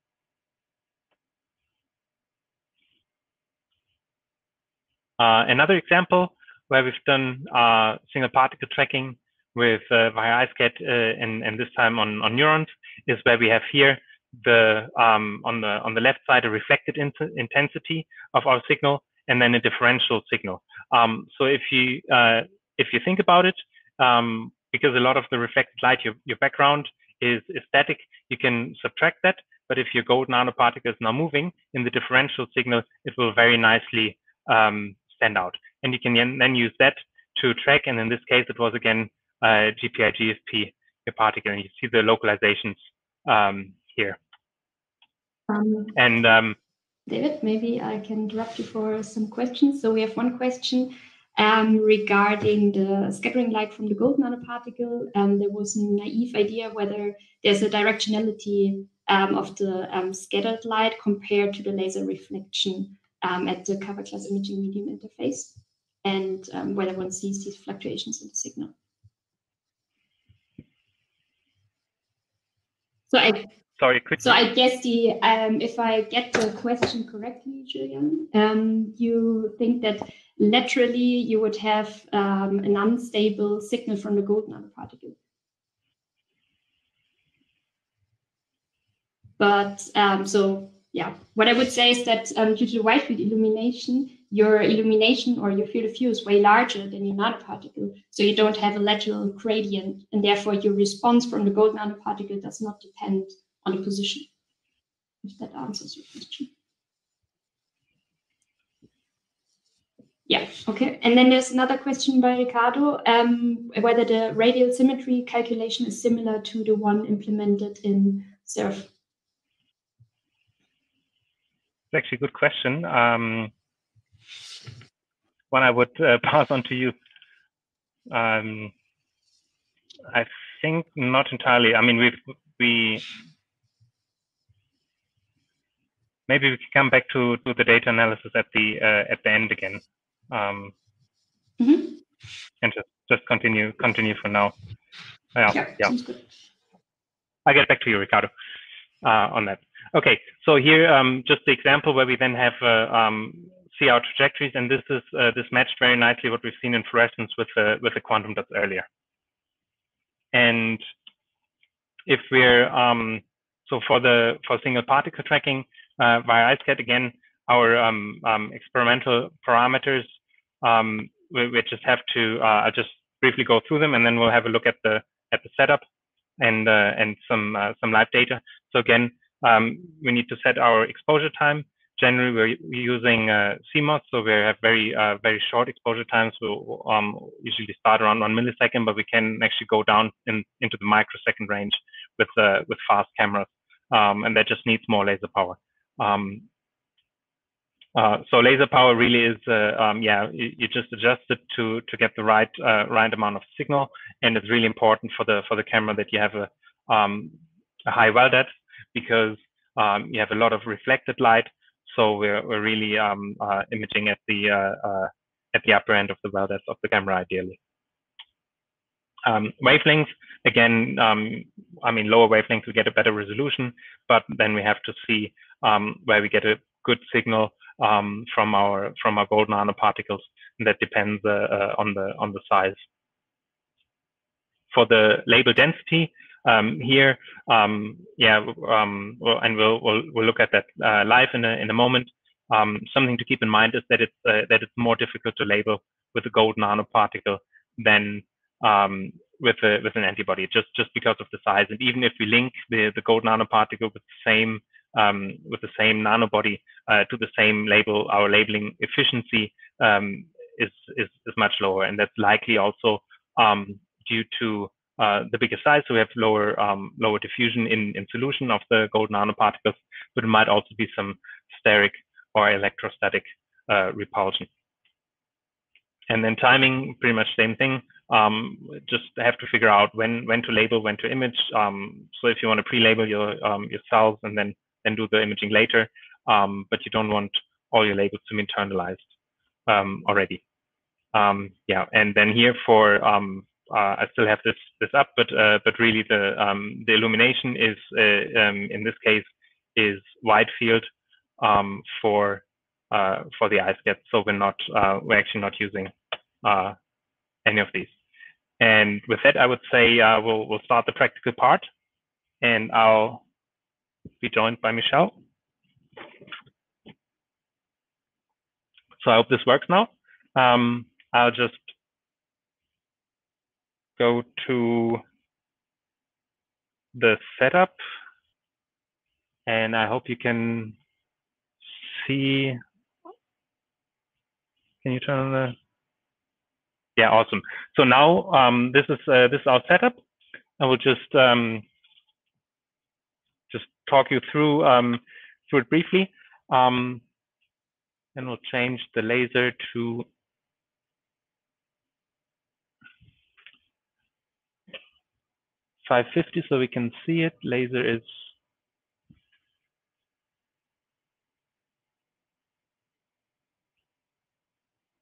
Uh, another example where we've done uh, single particle tracking with uh, via iSCAT uh, and, and this time on, on neurons is where we have here the um, on the on the left side a reflected in intensity of our signal and then a differential signal. Um, so if you uh, if you think about it, um, because a lot of the reflected light, your, your background is, is static, you can subtract that. But if your gold nanoparticle is now moving in the differential signal, it will very nicely um, stand out. And you can then use that to track. And in this case, it was again uh, GPI GFP particle. And you see the localizations um, here. Um, and um, David, maybe I can interrupt you for some questions. So we have one question um, regarding the scattering light from the gold nanoparticle. Um, there was a naive idea whether there's a directionality um, of the um, scattered light compared to the laser reflection um, at the cover glass imaging medium interface, and um, whether one sees these fluctuations in the signal. So I sorry. Could so I guess the um, if I get the question correctly, Julian, um, you think that laterally you would have um, an unstable signal from the gold nanoparticle. But um, so yeah, what I would say is that um, due to the wide field illumination, your illumination or your field of view is way larger than your nanoparticle. So you don't have a lateral gradient, and therefore your response from the gold nanoparticle does not depend on the position. If that answers your question. Yeah, okay. And then there's another question by Ricardo, um, whether the radial symmetry calculation is similar to the one implemented in SURF. It's actually a good question. Um, one I would uh, <laughs> pass on to you. Um, I think not entirely. I mean, we we maybe we can come back to to the data analysis at the uh, at the end again, um, mm-hmm. and just just continue continue for now. Yeah, yeah. yeah. I'll get back to you, Ricardo, uh, on that. Okay, so here um, just the example where we then have uh, um, see our trajectories, and this is uh, this matched very nicely what we've seen in fluorescence with the with the quantum dots earlier. And if we're um, so for the for single particle tracking uh, via iSCAT again, our um, um, experimental parameters um, we, we, just have to uh, I'll just briefly go through them, and then we'll have a look at the at the setup and uh, and some uh, some live data. So again, um, we need to set our exposure time generally we're using uh, CMOS, so we have very uh, very short exposure times. We we'll, um, usually start around one millisecond, but we can actually go down in, into the microsecond range with with fast cameras, um, and that just needs more laser power. Um, uh, so laser power really is, uh, um, yeah, you, you, just adjust it to to get the right uh, right amount of signal, and it's really important for the for the camera that you have a um, a high well depth because um, you have a lot of reflected light so we're, we're really um, uh, imaging at the uh, uh, at the upper end of the well depth of the camera, ideally. Um, wavelengths, again, um, I mean, lower wavelengths, we get a better resolution, but then we have to see um, where we get a good signal um, from our from our gold nanoparticles, and that depends uh, uh, on the on the size. For the label density, um, here. Um, yeah, um, well, and we'll, we'll, we'll look at that uh, live in a in a moment. Um, something to keep in mind is that it's uh, that it's more difficult to label with a gold nanoparticle than with a with an antibody, just just because of the size. And even if we link the the gold nanoparticle with the same um, with the same nanobody uh, to the same label, our labeling efficiency um, is, is, is much lower, and that's likely also um, due to uh, the bigger size, so we have lower um, lower diffusion in, in solution of the gold nanoparticles, but it might also be some steric or electrostatic uh, repulsion. And then timing, pretty much same thing. Um, just have to figure out when when to label, when to image. Um, so if you want to pre-label your um, your cells and then then do the imaging later, um, but you don't want all your labels to be internalized um, already. Um, yeah, and then here for uh, I still have this this up, but uh, but really the um, the illumination is uh, um, in this case is wide field um, for uh, for the iSCAT. So we're not uh, we're actually not using uh, any of these. And with that, I would say we'll we'll start the practical part, and I'll be joined by Michelle. So I hope this works now. Um, I'll just go to the setup and I hope you can see. Can you turn on the? Yeah, awesome. So now um, this is uh, this is our setup. I will just um, just talk you through um, through it briefly, um, and we'll change the laser to 550 so we can see it. Laser is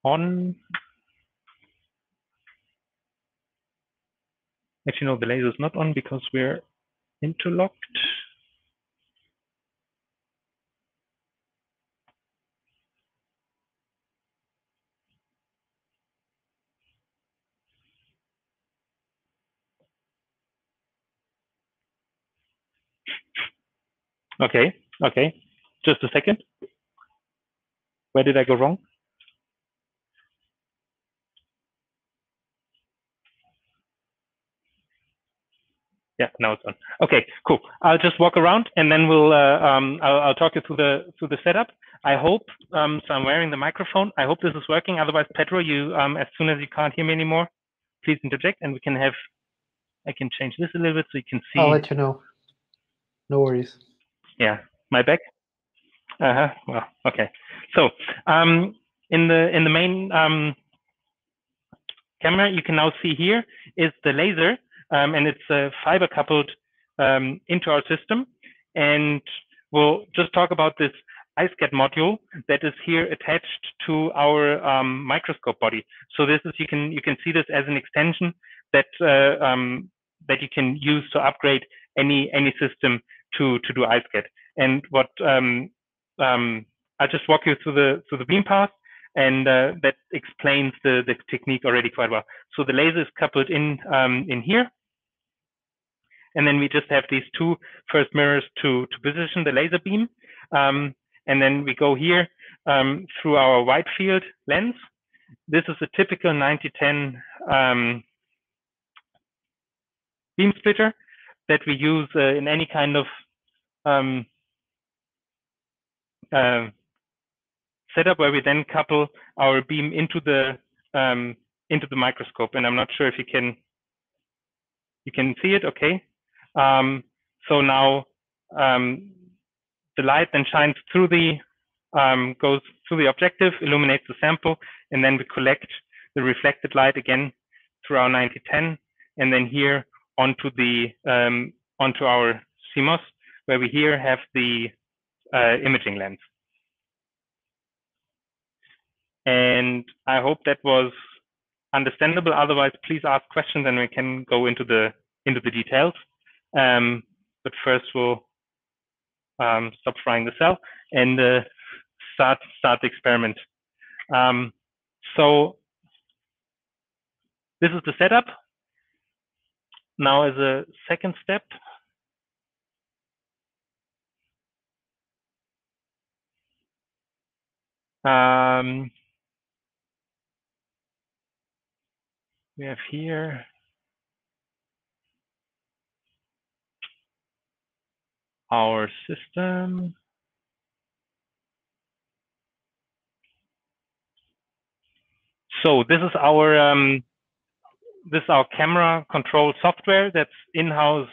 on. Actually, no, the laser is not on because we're interlocked. Okay, okay. Just a second. Where did I go wrong? Yeah, now it's on. Okay, cool. I'll just walk around and then we'll uh, um, I'll, I'll, talk you through the through the setup. I hope um, so. I'm wearing the microphone. I hope this is working. Otherwise, Pedro, you um, as soon as you can't hear me anymore, please interject and we can have. I can change this a little bit so you can see. I'll let you know. No worries yeah, my back. Uh huh. Well, okay. So um, in the in the main um, camera, you can now see here is the laser, um, and it's uh, fiber coupled um, into our system. And we'll just talk about this iSCAT module that is here attached to our um, microscope body. So this is you can you can see this as an extension that uh, um, that you can use to upgrade any any system to to do iSCAT. And what um, um, I'll just walk you through the through the beam path, and uh, that explains the the technique already quite well. So the laser is coupled in um, in here, and then we just have these two first mirrors to to position the laser beam, um, and then we go here um, through our wide field lens. This is a typical 9010 um, beam splitter that we use uh, in any kind of um, uh, setup where we then couple our beam into the um, into the microscope. And I'm not sure if you can you can see it. Okay. Um, so now um, the light then shines through the um, goes through the objective, illuminates the sample, and then we collect the reflected light again through our 9010, and then here onto the um, onto our CMOS, where we here have the uh, imaging lens. And I hope that was understandable. Otherwise, please ask questions and we can go into the into the details. Um, but first, we'll um, stop frying the cell and uh, start start the experiment. Um, so this is the setup. Now, as a second step, um, we have here our system. So this is our um, this is our camera control software that's in-house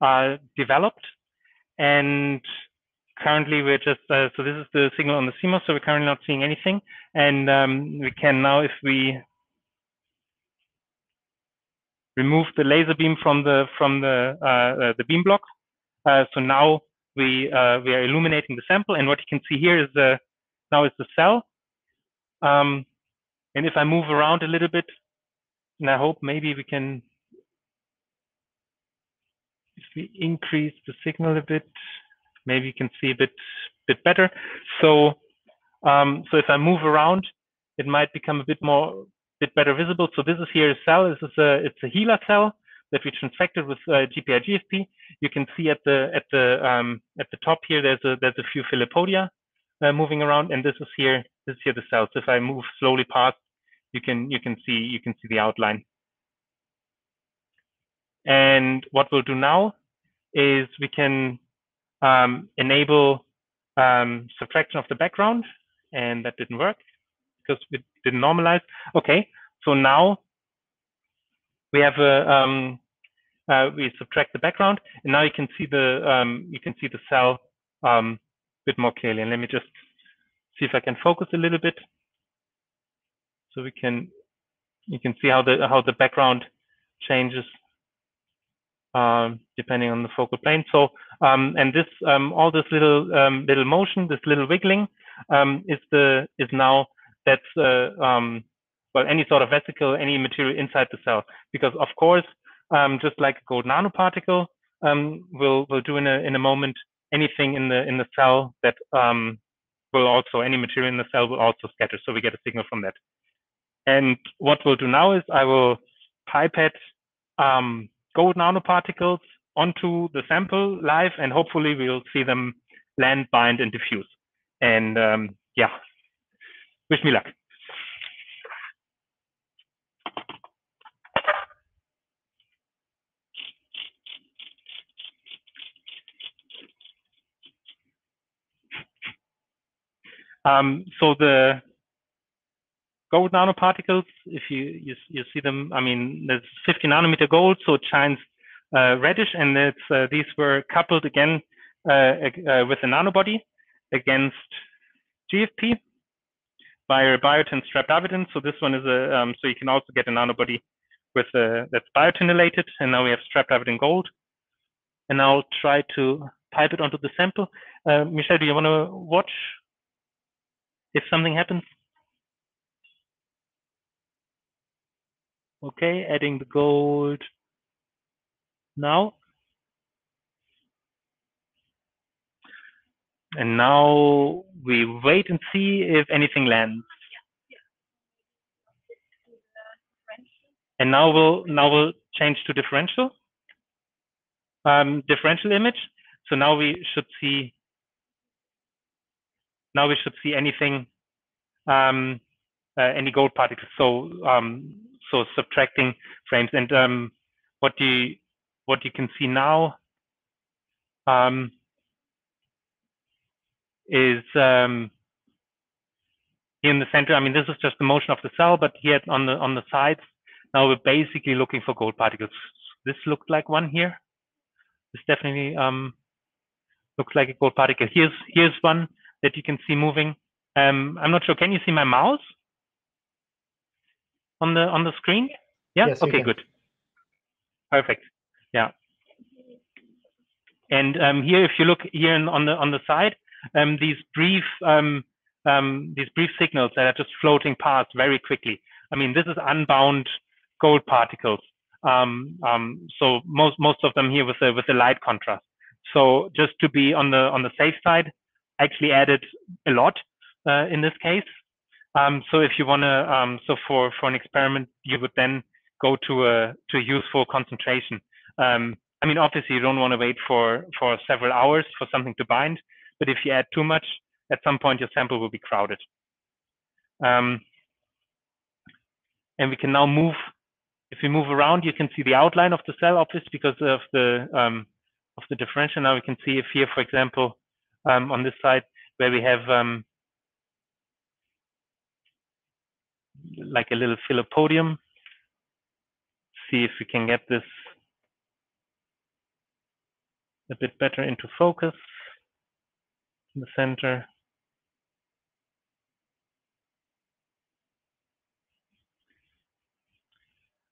uh, developed, and currently we're just uh, so this is the signal on the CMOS, so we're currently not seeing anything, and um, we can now if we remove the laser beam from the from the uh, uh the beam block, uh, so now we uh, we are illuminating the sample, and what you can see here is the now is the cell. Um, and if I move around a little bit, and I hope maybe we can, if we increase the signal a bit, maybe you can see a bit, bit better. So, um, so if I move around, it might become a bit more, bit better visible. So this is here a cell. This is a, it's a HeLa cell that we transfected with uh, GPI GFP. You can see at the at the um, at the top here, there's a there's a few filopodia uh, moving around, and this is here this is here the cells. If I move slowly past you can you can see you can see the outline. And what we'll do now is we can um, enable um, subtraction of the background, and that didn't work because it didn't normalize. Okay, so now we have a um, uh, we subtract the background, and now you can see the um, you can see the cell um, a bit more clearly. And let me just see if I can focus a little bit so we can you can see how the how the background changes um, depending on the focal plane. So um, and this um, all this little um, little motion, this little wiggling um, is the is now that's uh, um, well any sort of vesicle, any material inside the cell. Because of course, just like a gold nanoparticle will will do in a in a moment, anything in the in the cell that will also any material in the cell will also scatter. So we get a signal from that. And what we'll do now is I will pipette um, gold nanoparticles onto the sample live, and hopefully we'll see them land, bind, and diffuse. And um, yeah, wish me luck. Um, so the gold nanoparticles. If you, you, you see them, I mean, there's 50 nanometer gold, so it shines uh, reddish, and it's, uh, these were coupled again uh, uh with a nanobody against GFP via biotin streptavidin. So this one is a, um, so you can also get a nanobody with a, that's biotinylated, and now we have streptavidin gold. And I'll try to pipe it onto the sample. Uh, Michelle, do you want to watch if something happens? Okay, adding the gold now. And now we wait and see if anything lands. And now we'll now we'll change to differential. Um, differential image. So now we should see now we should see anything um, uh, any gold particles. So um, so subtracting frames. And um, what you what you can see now um, is um, in the center. I mean, this is just the motion of the cell, but here on the on the sides, now we're basically looking for gold particles. This looked like one here. This definitely um, looks like a gold particle. Here's here's one that you can see moving. Um, I'm not sure. Can you see my mouse? On the on the screen? Yeah. Yes, okay. Good. Perfect. Yeah. And um, here, if you look here on the on the side, um, these brief um, um, these brief signals that are just floating past very quickly. I mean, this is unbound gold particles. Um, um, so most most of them here with the with the light contrast. So just to be on the on the safe side, I actually added a lot uh, in this case. Um, so if you want to, um, so for, for an experiment, you would then go to a, to a useful concentration. Um, I mean, obviously you don't want to wait for, for several hours for something to bind, but if you add too much, at some point your sample will be crowded. Um, and we can now move, if we move around, you can see the outline of the cell, obviously, because of the, um, of the differential. Now we can see if here, for example, um, on this side where we have um, like a little podium. See if we can get this a bit better into focus in the center.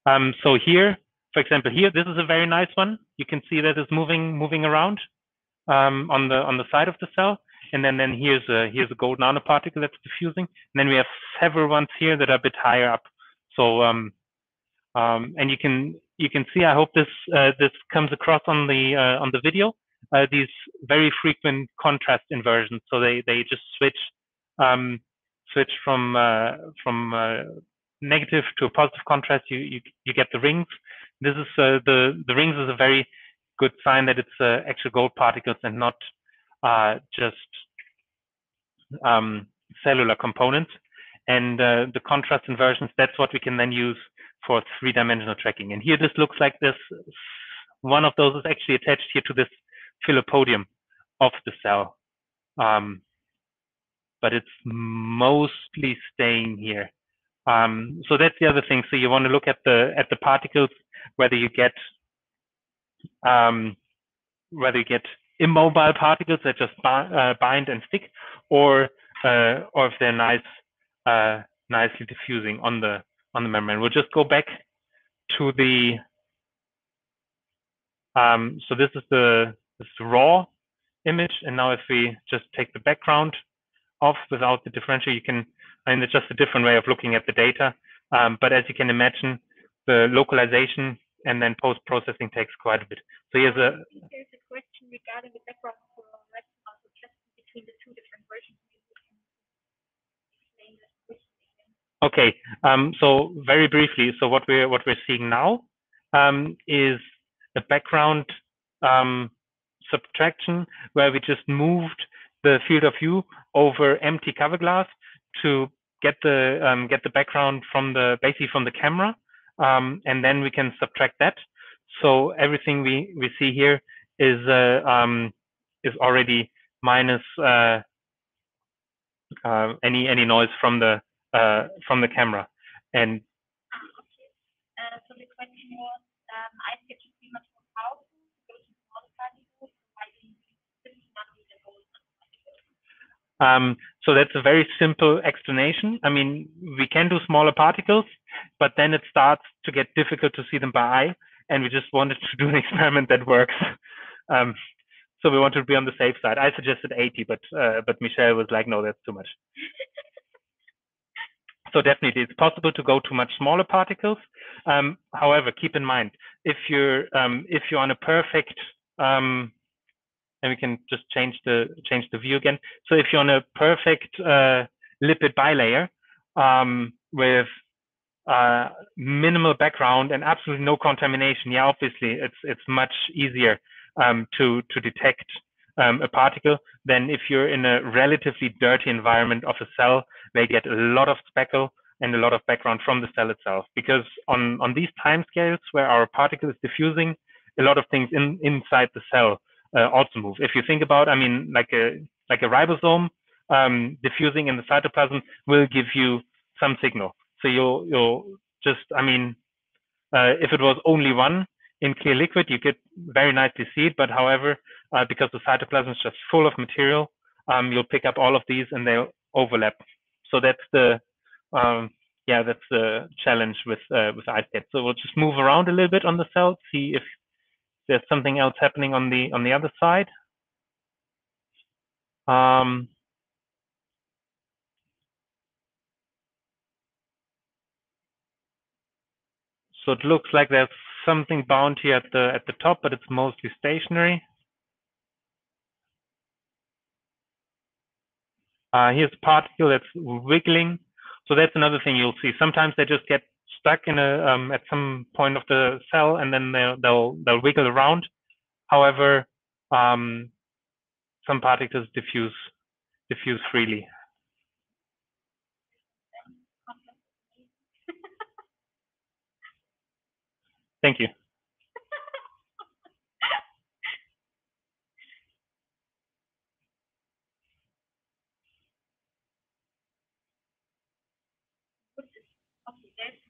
Um, so here, for example, here, this is a very nice one. You can see that it's moving moving around um, on the on the side of the cell. And then, then here's a here's a gold nanoparticle that's diffusing. And then we have several ones here that are a bit higher up. So um, um, and you can you can see. I hope this uh, this comes across on the uh, on the video. Uh, these very frequent contrast inversions. So they they just switch um, switch from uh, from uh, negative to a positive contrast. You you you get the rings. This is uh, the the rings is a very good sign that it's actual gold particles and not just um, cellular components. And the contrast inversions. That's what we can then use for three-dimensional tracking. And here this looks like this. One of those is actually attached here to this filopodium of the cell. Um, but it's mostly staying here. Um, so that's the other thing. So you want to look at the at the particles, whether you get um, whether you get immobile particles that just uh, bind and stick, or uh, or if they're nice, uh, nicely diffusing on the on the membrane. We'll just go back to the, um, so this is the, this raw image. And now if we just take the background off without the differential, you can, I mean, it's just a different way of looking at the data. Um, but as you can imagine, the localization and then post-processing takes quite a bit. So here's a. There's a question regarding the background for between the two different versions. Okay, um, so very briefly, so what we're what we're seeing now um, is a background um, subtraction where we just moved the field of view over empty cover glass to get the um, get the background from the basically from the camera, um, and then we can subtract that. So everything we we see here is uh, um, is already minus uh, uh, any any noise from the uh, from the camera. And so the question was, iSCAT pretty much to go to smaller particles. Why do you use um, so that's a very simple explanation. I mean, we can do smaller particles, but then it starts to get difficult to see them by eye. And we just wanted to <laughs> do an experiment that works. Um, so we wanted to be on the safe side. I suggested 80, but uh, but Michelle was like, no, that's too much. <laughs> So definitely, it's possible to go to much smaller particles. Um, however, keep in mind if you're um, if you're on a perfect um, and we can just change the change the view again. So if you're on a perfect uh, lipid bilayer um, with uh, minimal background and absolutely no contamination, yeah, obviously it's it's much easier um, to to detect um, a particle than if you're in a relatively dirty environment of a cell they get a lot of speckle and a lot of background from the cell itself. Because on, on these time scales where our particle is diffusing, a lot of things in, inside the cell uh, also move. If you think about, I mean, like a like a ribosome um, diffusing in the cytoplasm will give you some signal. So you'll you'll just, I mean, uh, if it was only one in clear liquid, you could very nicely see it. But however, uh, because the cytoplasm is just full of material, um, you'll pick up all of these and they'll overlap. So that's the um, yeah, that's the challenge with uh, with iSCAT. So we'll just move around a little bit on the cell, see if there's something else happening on the on the other side. Um, so it looks like there's something bound here at the at the top, but it's mostly stationary. Uh, here's a particle that's wiggling. So that's another thing you'll see. Sometimes they just get stuck in a um, at some point of the cell, and then they'll they'll, they'll wiggle around. However, um, some particles diffuse diffuse freely. <laughs> Thank you.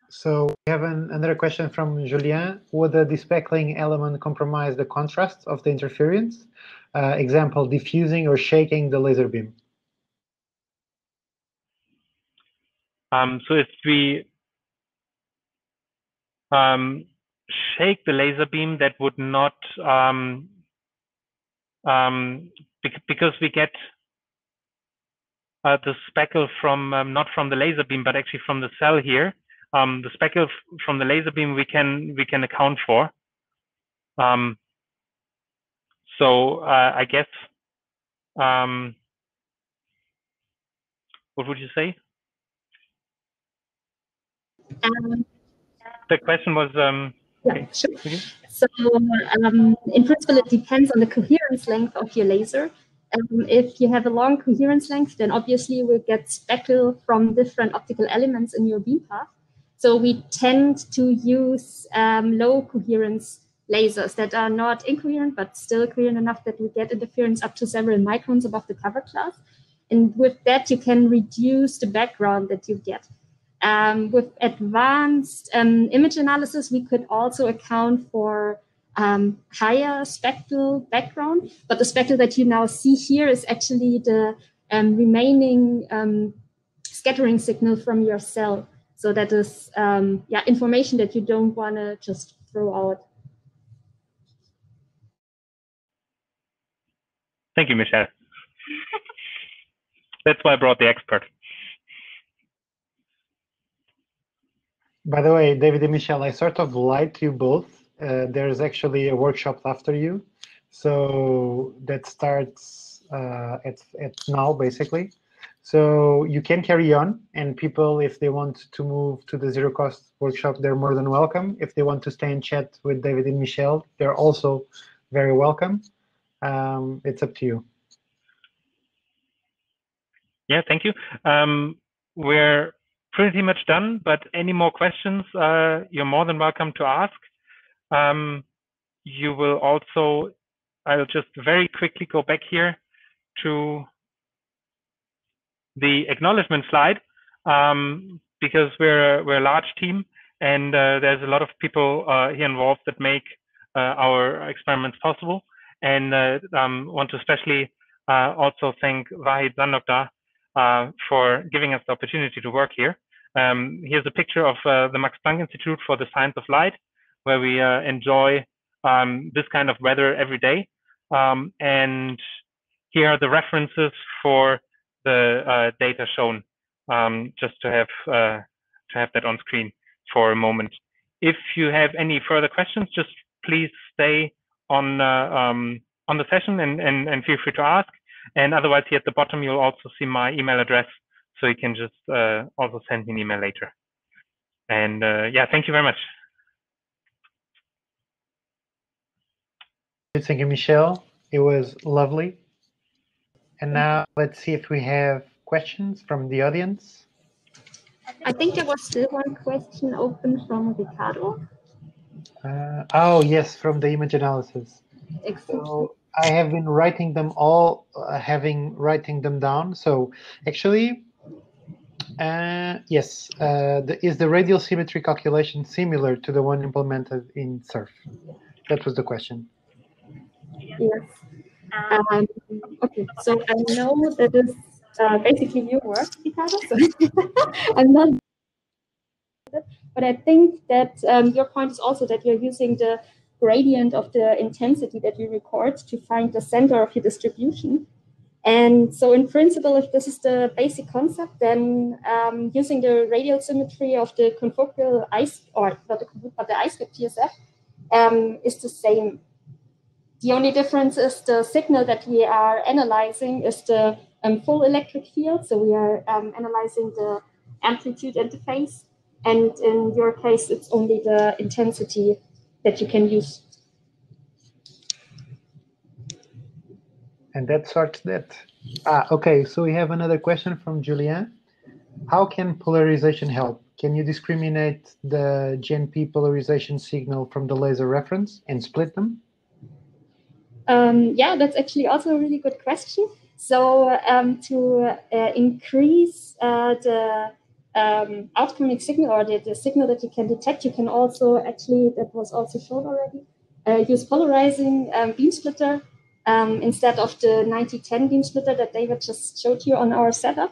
So we have an, another question from Julien. Would the despeckling element compromise the contrast of the interference? Uh, example, diffusing or shaking the laser beam. Um, so if we um, shake the laser beam, that would not, um, um because we get uh, the speckle from, um, not from the laser beam, but actually from the cell here. Um, the speckle from the laser beam we can we can account for. so uh, I guess, what would you say? Um, the question was. Um, yeah, okay. sure. -hmm. So um, in principle, it depends on the coherence length of your laser. Um, if you have a long coherence length, then obviously you will get speckle from different optical elements in your beam path. So we tend to use um, low coherence lasers that are not incoherent, but still coherent enough that we get interference up to several microns above the cover glass. And with that, you can reduce the background that you get. Um, with advanced um, image analysis, we could also account for um, higher spectral background, but the spectral that you now see here is actually the um, remaining um, scattering signal from your cell. So that is um, yeah information that you don't want to just throw out. Thank you, Michelle. <laughs> That's why I brought the expert. By the way, David and Michelle, I sort of lied to you both. Uh, there's actually a workshop after you. So that starts uh, at, at now, basically. So you can carry on, and people, if they want to move to the zero cost workshop, they're more than welcome. If they want to stay and chat with David and Michelle, they're also very welcome. Um, it's up to you. Yeah, thank you. Um, we're pretty much done, but any more questions, uh, you're more than welcome to ask. Um, you will also, I'll just very quickly go back here to the acknowledgement slide um, because we're, we're a large team and uh, there's a lot of people uh, here involved that make uh, our experiments possible. And uh, um, want to especially uh, also thank Vahid Sandoghdar for giving us the opportunity to work here. Um, here's a picture of the Max Planck Institute for the Science of Light, where we enjoy um, this kind of weather every day. Um, and here are the references for the uh, data shown, um, just to have uh, to have that on screen for a moment. If you have any further questions, just please stay on uh, um, on the session and, and, and feel free to ask. And otherwise, here at the bottom, you'll also see my email address so you can just also send me an email later. And yeah, thank you very much. Thank you, Michelle. It was lovely. And now let's see if we have questions from the audience. I think there was still one question open from Ricardo. Uh, oh, yes, from the image analysis. Exactly. So I have been writing them all, uh, having writing them down. So actually, uh, yes. Uh, the, is the radial symmetry calculation similar to the one implemented in SRRF? That was the question. Yes. Um, okay, so I know that is uh, basically your work, Ricardo. <laughs> I'm not, but I think that um, your point is also that you're using the gradient of the intensity that you record to find the center of your distribution. And so in principle, if this is the basic concept, then um, using the radial symmetry of the confocal ice, or not the but the iSCAT PSF, um, is the same. The only difference is the signal that we are analyzing is the um, full electric field. So we are um, analyzing the amplitude phase. And in your case, it's only the intensity that you can use. And that sorts that. Ah, okay, so we have another question from Julien. How can polarization help? Can you discriminate the GNP polarization signal from the laser reference and split them? Um, yeah, that's actually also a really good question. So um, to uh, increase uh, the um, outcoming signal or the, the, signal that you can detect, you can also actually, that was also shown already, uh, use polarizing um, beam splitter um, instead of the 9010 beam splitter that David just showed you on our setup.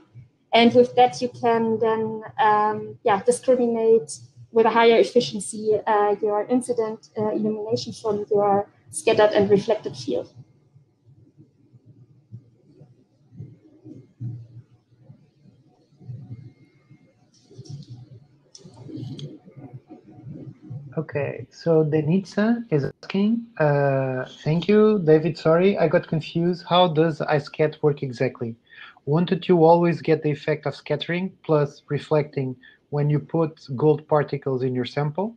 And with that, you can then um, yeah, discriminate with a higher efficiency uh, your incident uh, illumination from your scattered and reflected field. Okay, so Denitsa is asking, uh, thank you, David, sorry, I got confused. How does iSCAT work exactly? To you always get the effect of scattering plus reflecting when you put gold particles in your sample?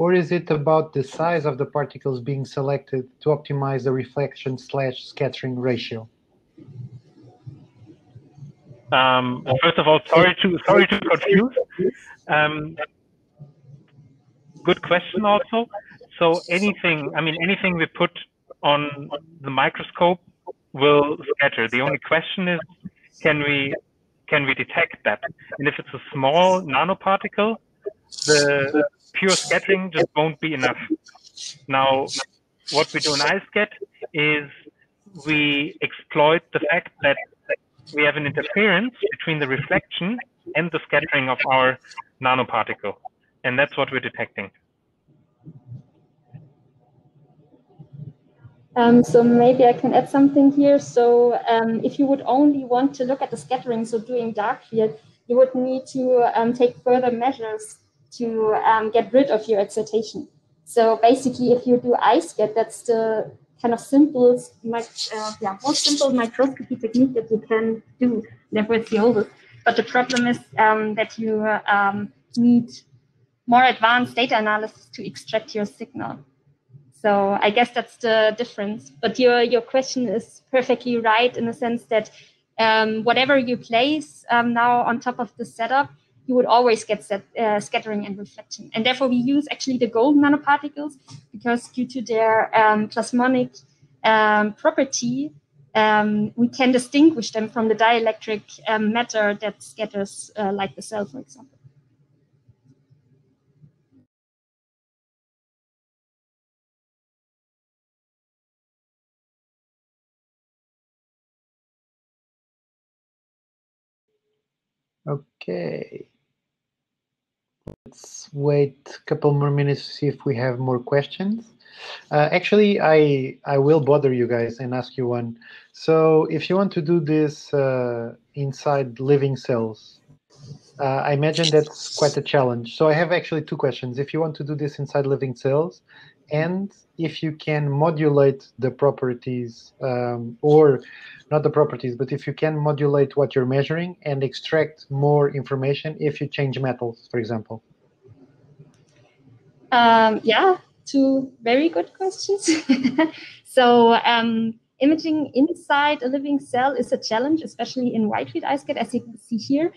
Or is it about the size of the particles being selected to optimize the reflection slash scattering ratio? Um, first of all, sorry to sorry to confuse. Um, good question also. So anything, I mean, anything we put on the microscope will scatter. The only question is, can we can we detect that? And if it's a small nanoparticle, the pure scattering just won't be enough. Now, what we do in iSCAT is we exploit the fact that we have an interference between the reflection and the scattering of our nanoparticle. And that's what we're detecting. Um, so maybe I can add something here. So um, if you would only want to look at the scattering, so doing dark field, you would need to um, take further measures to um, get rid of your excitation. So basically, if you do iSCAT, that's the kind of simple, uh, yeah, most simple microscopy technique that you can do. Therefore, it's the oldest. But the problem is um, that you um, need more advanced data analysis to extract your signal. So I guess that's the difference. But your your question is perfectly right in the sense that um, whatever you place um, now on top of the setup, you would always get set, uh, scattering and reflection. And therefore, we use actually the gold nanoparticles because due to their um, plasmonic um, property, um, we can distinguish them from the dielectric um, matter that scatters uh, like the cell, for example. Okay. Let's wait a couple more minutes to see if we have more questions. Uh, actually, I I will bother you guys and ask you one. So if you want to do this uh, inside living cells, uh, I imagine that's quite a challenge. So I have actually two questions. If you want to do this inside living cells, and if you can modulate the properties um, or not the properties, but if you can modulate what you're measuring and extract more information if you change metals, for example? Um, yeah, two very good questions. <laughs> so um, imaging inside a living cell is a challenge, especially in wide field iSCAT, as you can see here.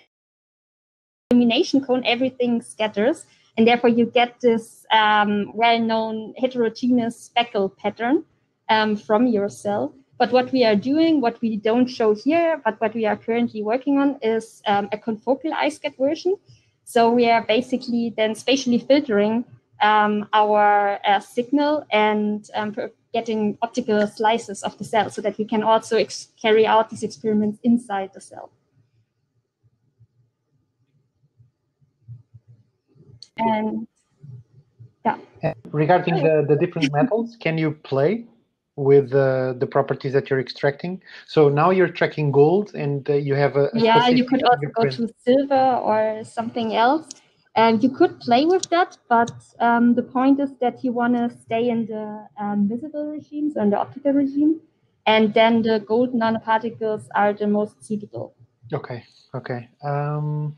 Illumination cone, everything scatters, and therefore you get this um, well-known heterogeneous speckle pattern um, from your cell. But what we are doing, what we don't show here, but what we are currently working on is um, a confocal iSCAT version. So we are basically then spatially filtering um, our uh, signal and um, getting optical slices of the cell so that we can also carry out these experiments inside the cell. And yeah. regarding the, the different metals, can you play with uh, the properties that you're extracting. So now you're tracking gold and uh, you have a, a yeah, you could also go to silver or something else. And you could play with that, but um, the point is that you want to stay in the um, visible regimes and the optical regime, and then the gold nanoparticles are the most suitable. Okay, okay. Um,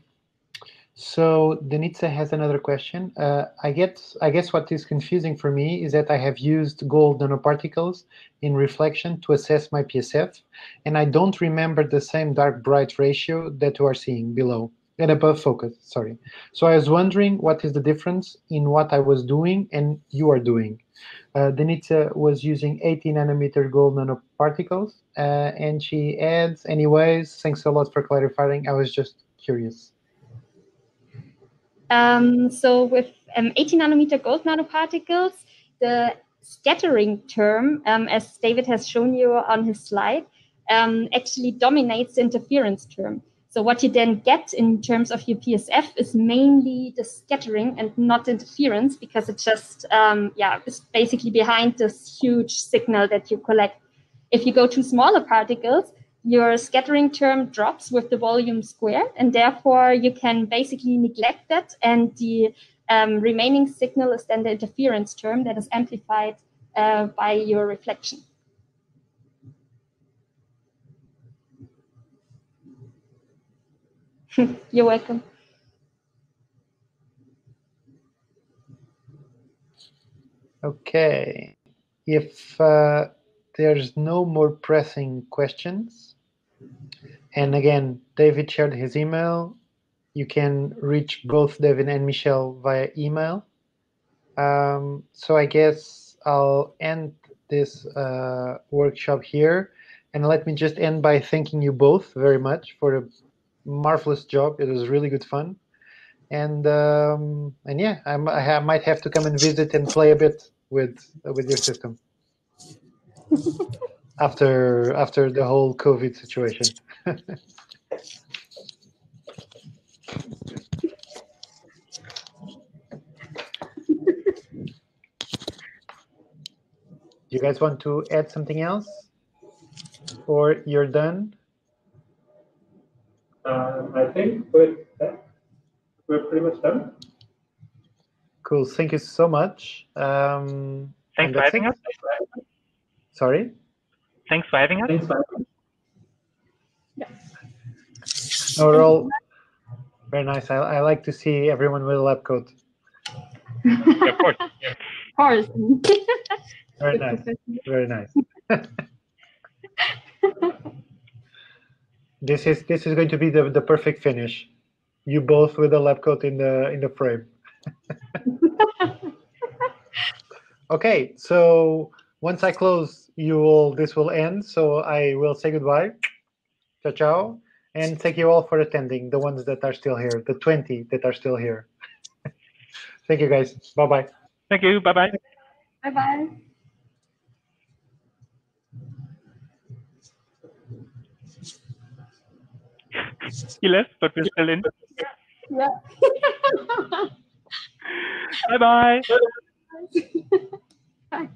so Denitsa has another question. Uh, I get, I guess what is confusing for me is that I have used gold nanoparticles in reflection to assess my PSF, and I don't remember the same dark bright ratio that you are seeing below and above focus. Sorry. So I was wondering what is the difference in what I was doing and you are doing. Uh, Denitsa was using 80 nanometer gold nanoparticles, uh, and she adds, anyways, thanks a lot for clarifying. I was just curious. Um, so with um, 80 nanometer gold nanoparticles, the scattering term, um, as David has shown you on his slide, um, actually dominates the interference term. So what you then get in terms of your PSF is mainly the scattering and not interference because it just, um, yeah, is basically behind this huge signal that you collect. If you go to smaller particles, your scattering term drops with the volume squared, and therefore you can basically neglect that, and the um, remaining signal is then the interference term that is amplified uh, by your reflection. <laughs> You're welcome. Okay. If uh, there's no more pressing questions, and again, David shared his email. You can reach both David and Michelle via email. Um, so I guess I'll end this uh, workshop here. And let me just end by thanking you both very much for the marvelous job. It was really good fun. And um, and yeah, I, I might have to come and visit and play a bit with with your system <laughs> after after the whole COVID situation. <laughs> you guys want to add something else? Or you're done? Uh, I think we're, we're pretty much done. Cool. Thank you so much. Um, Thanks for having us. Sorry? Thanks for having us. Thanks for having us. No, we're very nice. I, I like to see everyone with a lab coat. yeah, of course. <laughs> Of course. very nice. Very nice. <laughs> this is this is going to be the, the perfect finish. You both with a lab coat in the in the frame. <laughs> okay, so once I close, you will this will end. So I will say goodbye. Ciao ciao. And thank you all for attending, the ones that are still here, the 20 that are still here. <laughs> thank you guys. Bye bye. Thank you. Bye bye. Bye bye. He left, but we're still in. Yeah. <laughs> bye bye. Bye.